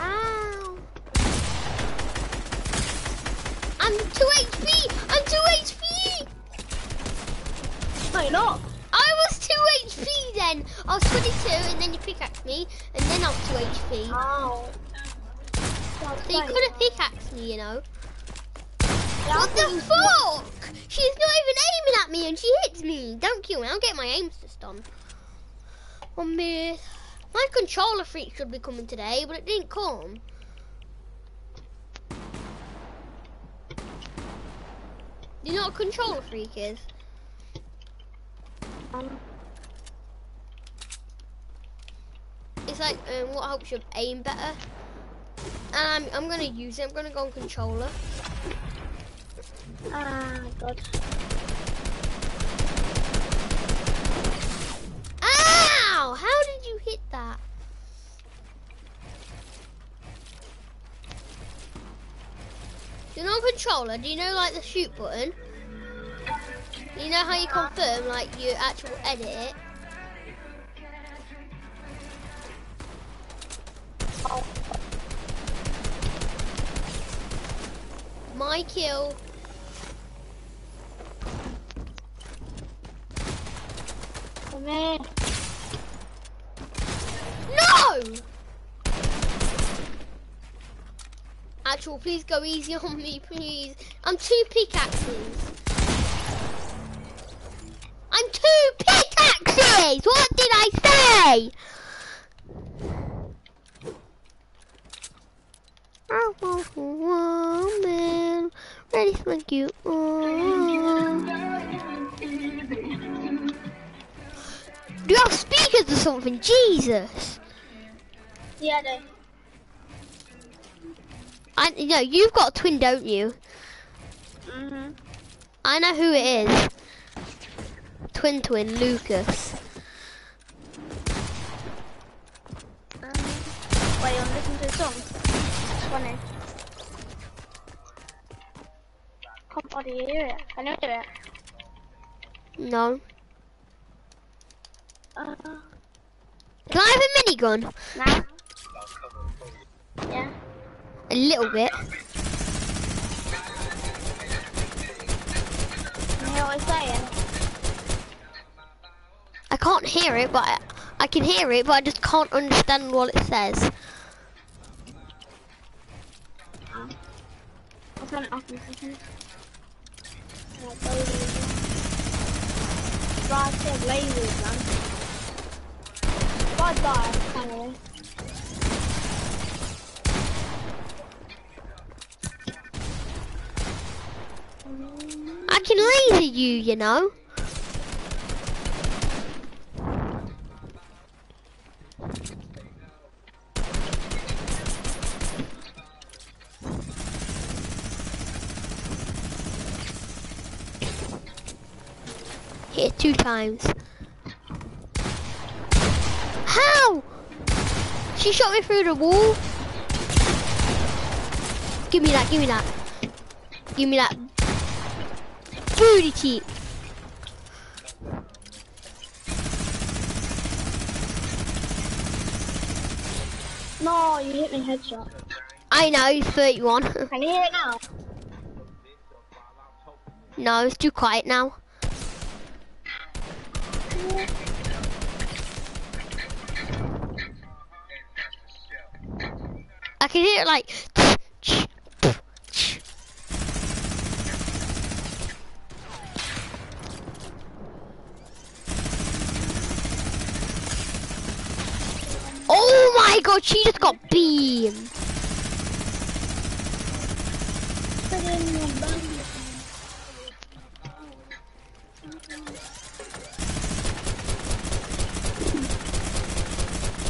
Ow. I'm 2 HP! I'm 2 HP! No, you're not. I was 2 HP then, I was 22 and then you pickaxed me and then I was 2 HP. Oh. So you could have pickaxed me, you know. What the fuck? She's not even aiming at me and she hits me. Don't kill me. I'll get my on. One. My KontrolFreek should be coming today, but it didn't come. Do you know what a KontrolFreek is? Um, It's like um, what helps you aim better. And I'm, I'm gonna use it. I'm gonna go on controller. ah, God. Ow! How did you hit that? You know controller, do you know like the shoot button? You know how you confirm like you actual edit it? My kill. Come here. No! Actual, please go easy on me, please. I'm two pickaxes. I'm two pickaxes! What did I say? I want a woman, ready make you. Do you have speakers or something? Jesus! Yeah, they. I no, you've got a twin, don't you? Mhm. I know who it is. Twin twin, Lucas. Um, wait, I'm listening to the song. It's funny. Can't bloody hear it. Can you hear it? No. Uh, Can I have a minigun? now? Yeah. A little bit. You hear what I'm saying? I can't hear it, but I, I can hear it, but I just can't understand what it says. I'll turn it off in a second. Right, lasers, man. I die, finally. I can laser you, you know. Hit two times. How? She shot me through the wall. Give me that, give me that. Give me that booty cheek. No, you hit me headshot. I know, he's 31. Can you hear it now? no, it's too quiet now. I can hear it like. Oh my god, she just got beamed.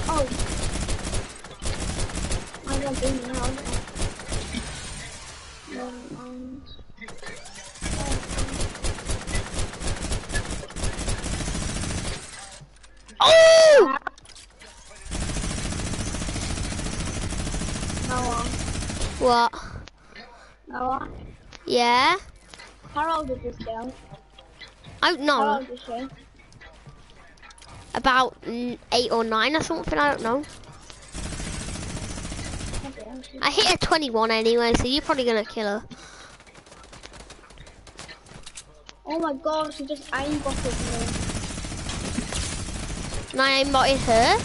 Oh. I got beaten now. Um, um, Oh! Noah. What? Noah. Yeah? How old is this girl? I don't How know. old is she? About eight or nine or something, I don't know. I hit her 21 anyway, so you're probably gonna kill her. Oh my god, she just aimbotted me. And I aimbotted her.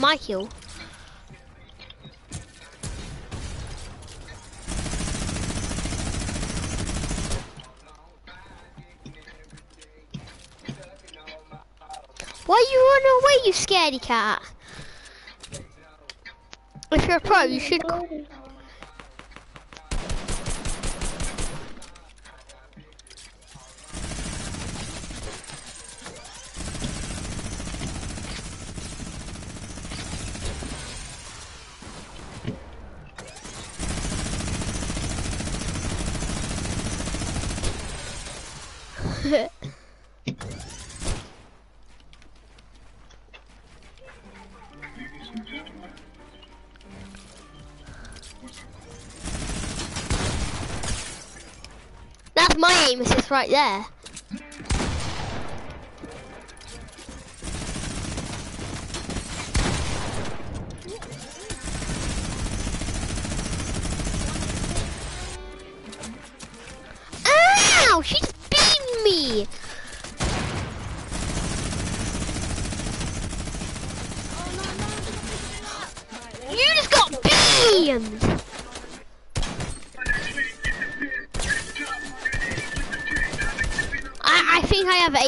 My kill. Why you run away, you scaredy cat? If you're a pro, right there.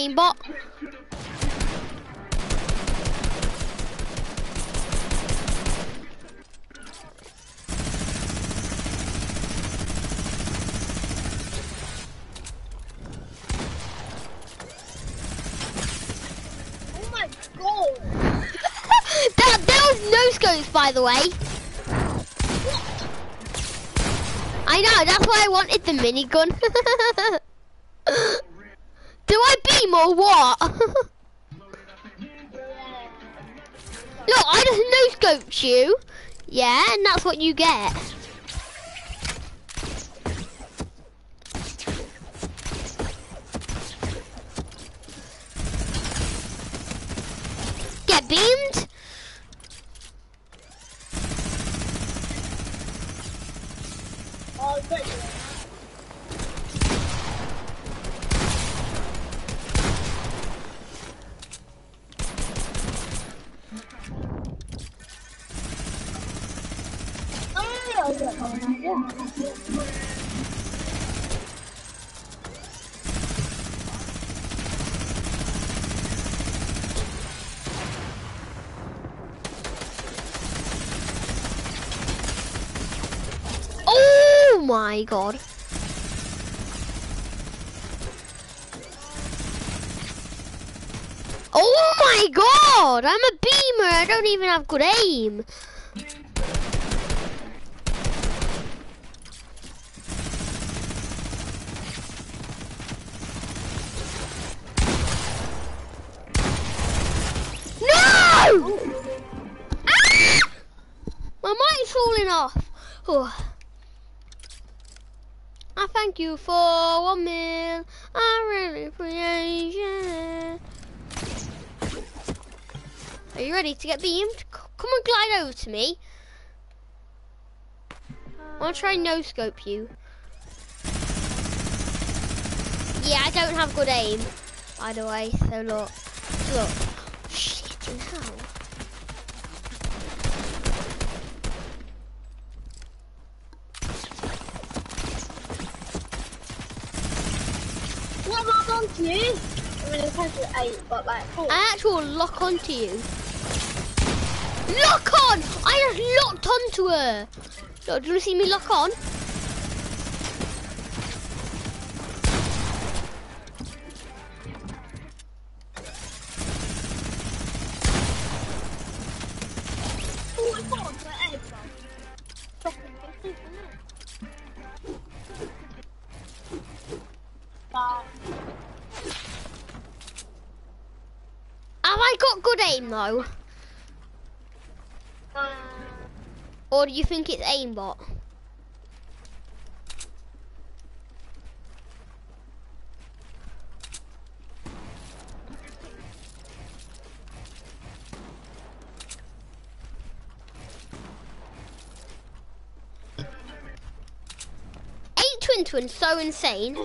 Oh no scopes, by the way. I know, that's why I wanted the minigun. Or what? Look, I just no scoped you. Yeah, and that's what you. Get beamed? Oh, good. Oh my Oh my god! I'm a beamer. I don't even have good aim. You for one meal. I really appreciate it. Are you ready to get beamed? Come and glide over to me. I want to try no scope you. Yeah, I don't have good aim, by the way. So look, look. Shit, hell. What am I on to you? I mean, it's actually eight, but like, oh. I actually lock onto you. Lock on! I just locked onto her. Look, do you see me lock on? You think it's aimbot? Eight twin twins so insane.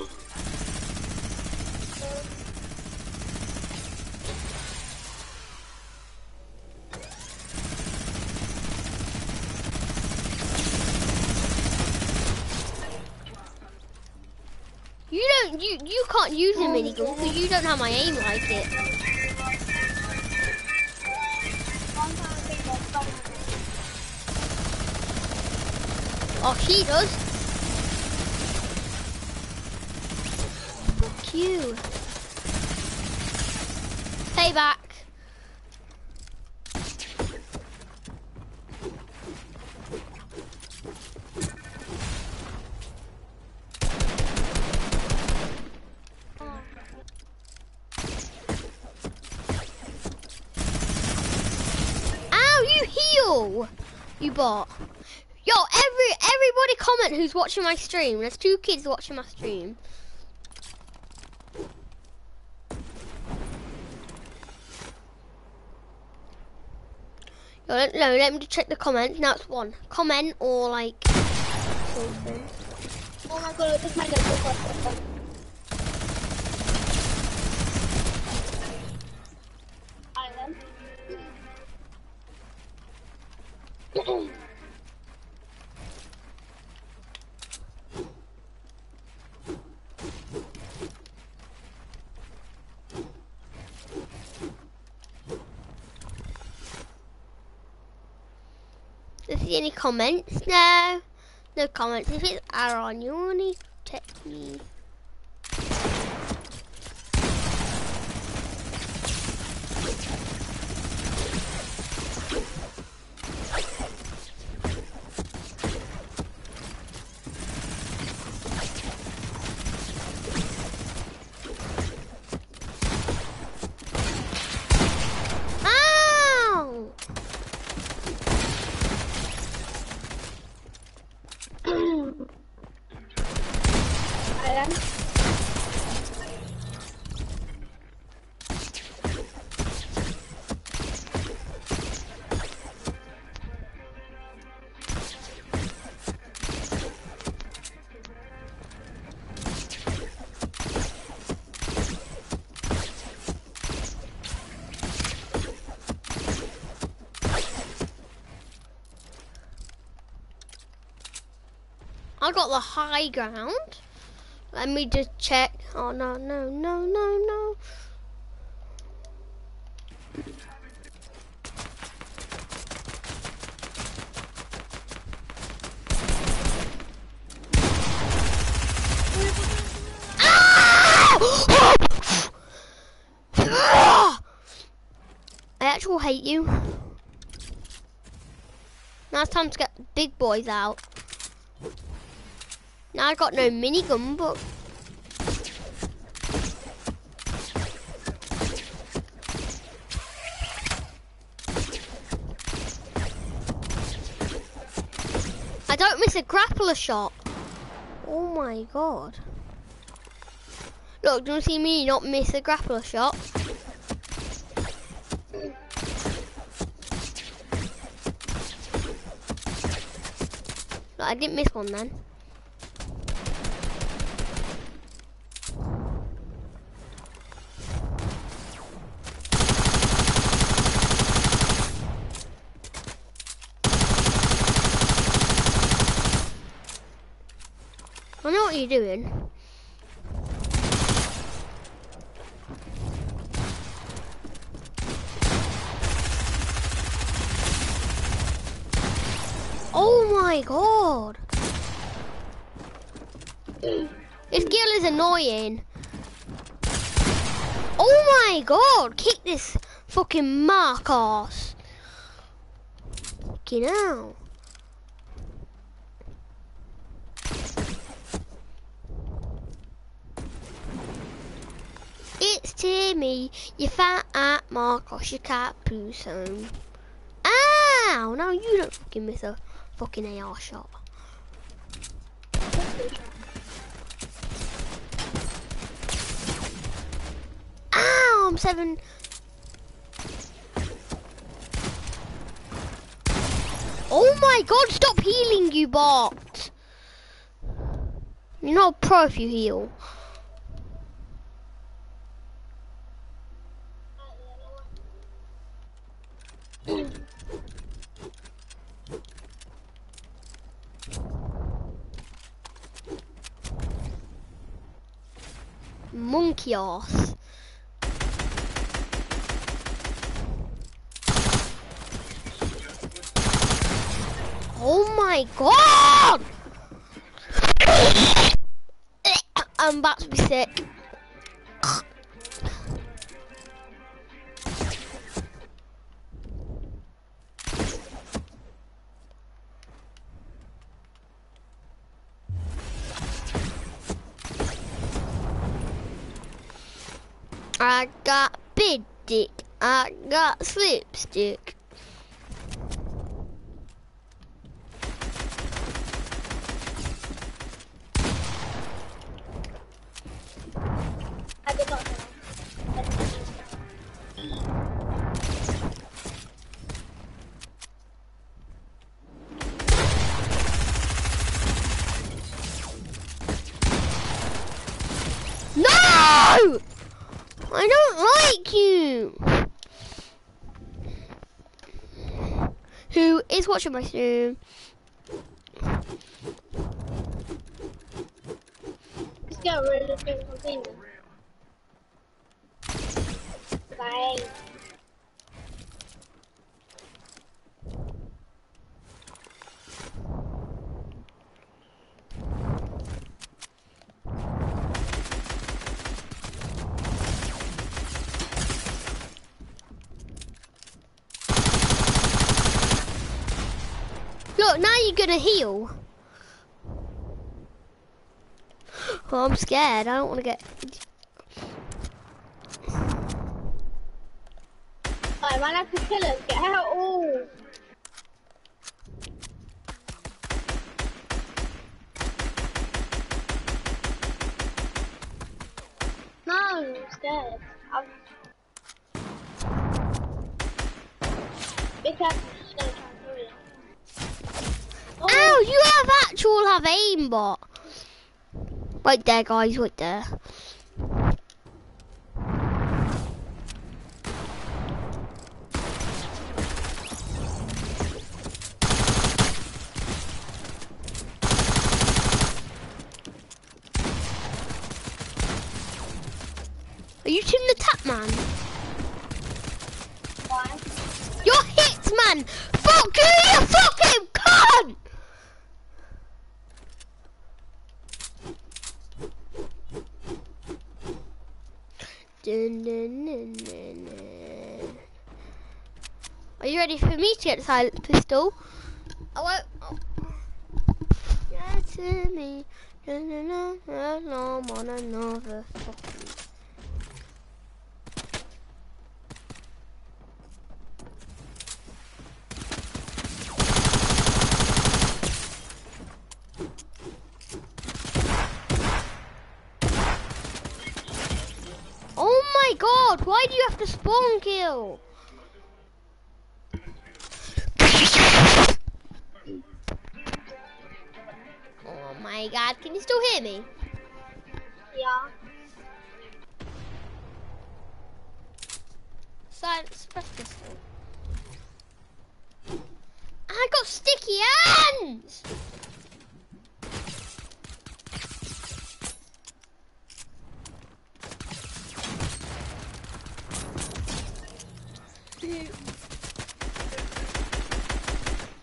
don't. You you can't use a minigun because you don't have my aim like it. Oh, she does. Fuck you. Payback. Ow, you heal! You bot. Yo, every everybody comment who's watching my stream. There's two kids watching my stream. Yo, let, no, let me check the comments. Now it's one. Comment or like something. Oh my god, Does there any comments? No. No comments. If it's Aaron, you only text me. Got the high ground. Let me just check. Oh no, no, no, no, no. Ah! I actually hate you. Now it's time to get big boys out. Now I got no minigun, but I don't miss a grappler shot. Oh my god. Look, do you see me not miss a grappler shot? I didn't miss one then. Doing. Oh my god! This girl is annoying. Oh my god! Kick this fucking mark ass. Fucking hell. It's Timmy, you fat at Marcos, you cat poos home. Ow! Now you don't fucking miss a fucking AR shot. Ow! I'm seven. Oh my god, stop healing, you bot! You're not pro if you heal. Monkey ass. Oh my god! I'm about to be sick. I got big dick. I got slipstick. I. No! I don't like you. Who is watching my stream? Let's get rid of the container. Bye. Gonna heal. Oh, I'm scared. I don't want to get. I. Get out. Oh. No, I'm scared. I'm... Be careful, she's gonna try and kill you. Oh! You have actual have aimbot. Wait there, guys. wait there. Are you Tim the Tatman? why? You're Hitman! Fuck you, you fucking cunt! Dun, dun, dun, dun, dun. Are you to get the silent pistol? I won't. Oh. Get to me. Dun, dun, dun, dun, dun, on another fucking Oh my god, why do you have to spawn kill? My god, can you still hear me? Yeah. Silence, press pistol. I got sticky hands!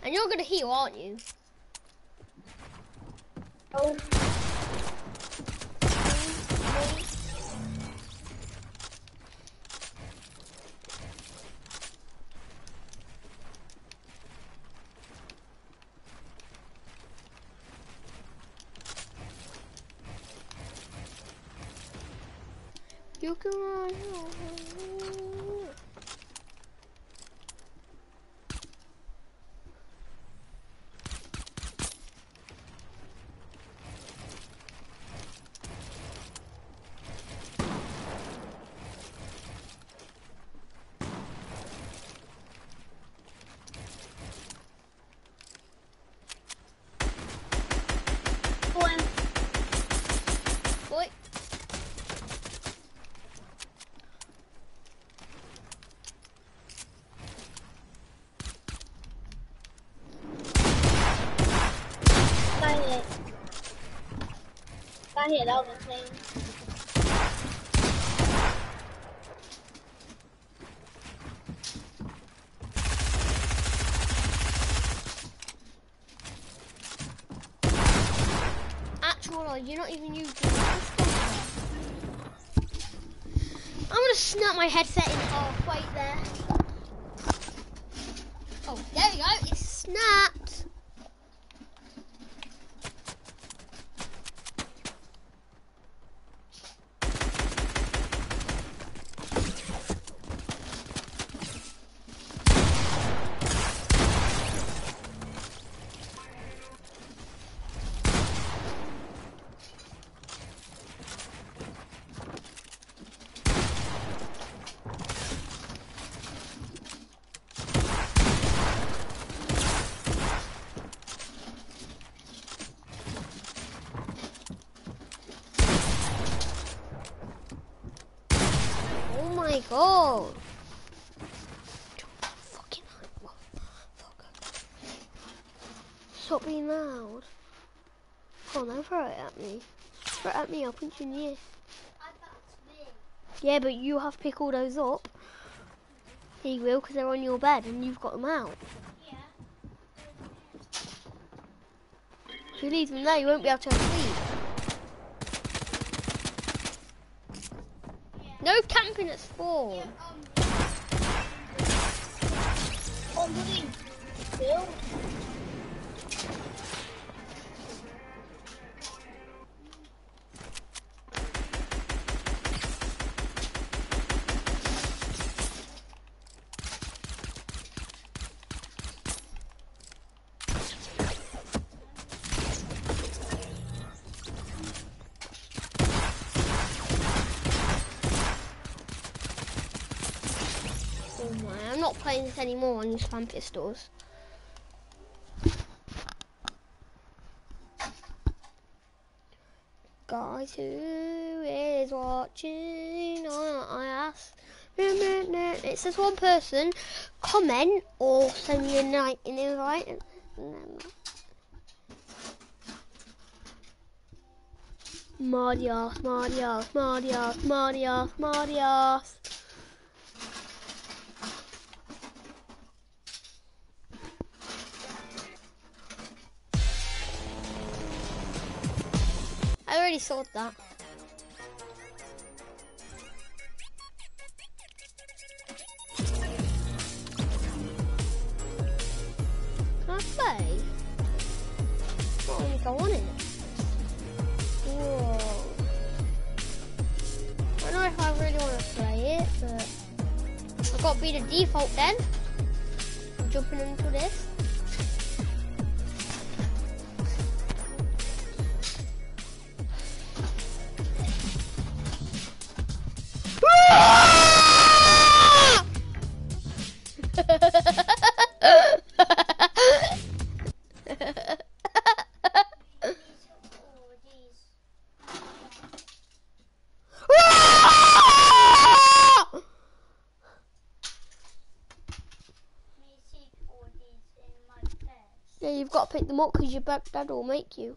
And you're gonna heal, aren't you? Oh. out here, that was insane. Actual, you're not even using I'm gonna snap my headset in half. At me. Throw at me, I'll punch you in the ear. Yeah, but you have to pick all those up. You will, because they're on your bed and you've got them out. If you leave them there, you won't be able to sleep. No camping at spawn. Oh, buddy. Bill. Oh my, I'm not playing this anymore on spam pistols. Guys, who is watching? I ask. It says one person. Comment or send me a night an invite. and then- Marios, Marios, Marios, sold that. Can I play? Let me go on it. Whoa. I don't know if I really want to play it, but I've got to be the default then. I'm jumping into this. Because your back dad will make you.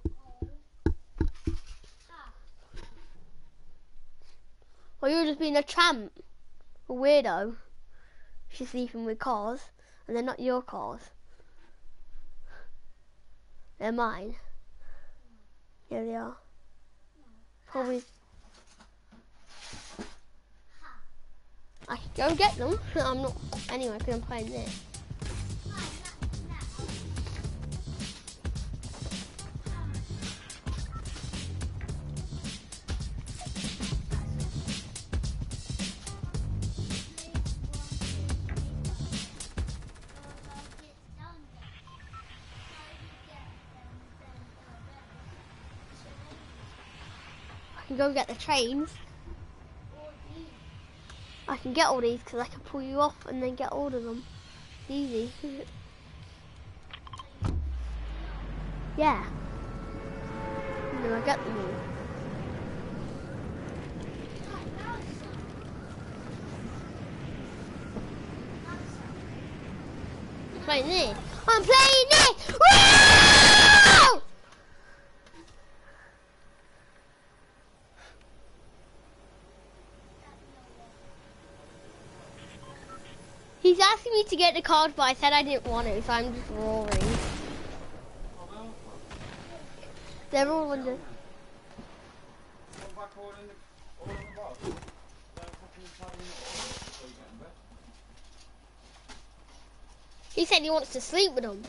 Or you're just being a tramp, a weirdo. She's sleeping with cars, and they're not your cars. They're mine. Yeah, they are. Probably. I could go get them. I'm not. Anyway, because I'm playing this. Go get the trains. I can get all these because I can pull you off and then get all of them. Easy. yeah. And then I get them all. I'm playing this. I'm playing this! Woo! He's asking me to get the card, but I said I didn't want to, so I'm just roaring. They're all it. He said he wants to sleep with them.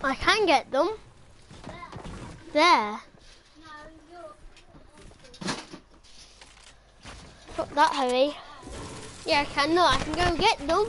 I can get them. There. Not that heavy. Yeah, I can. No, I can go get them.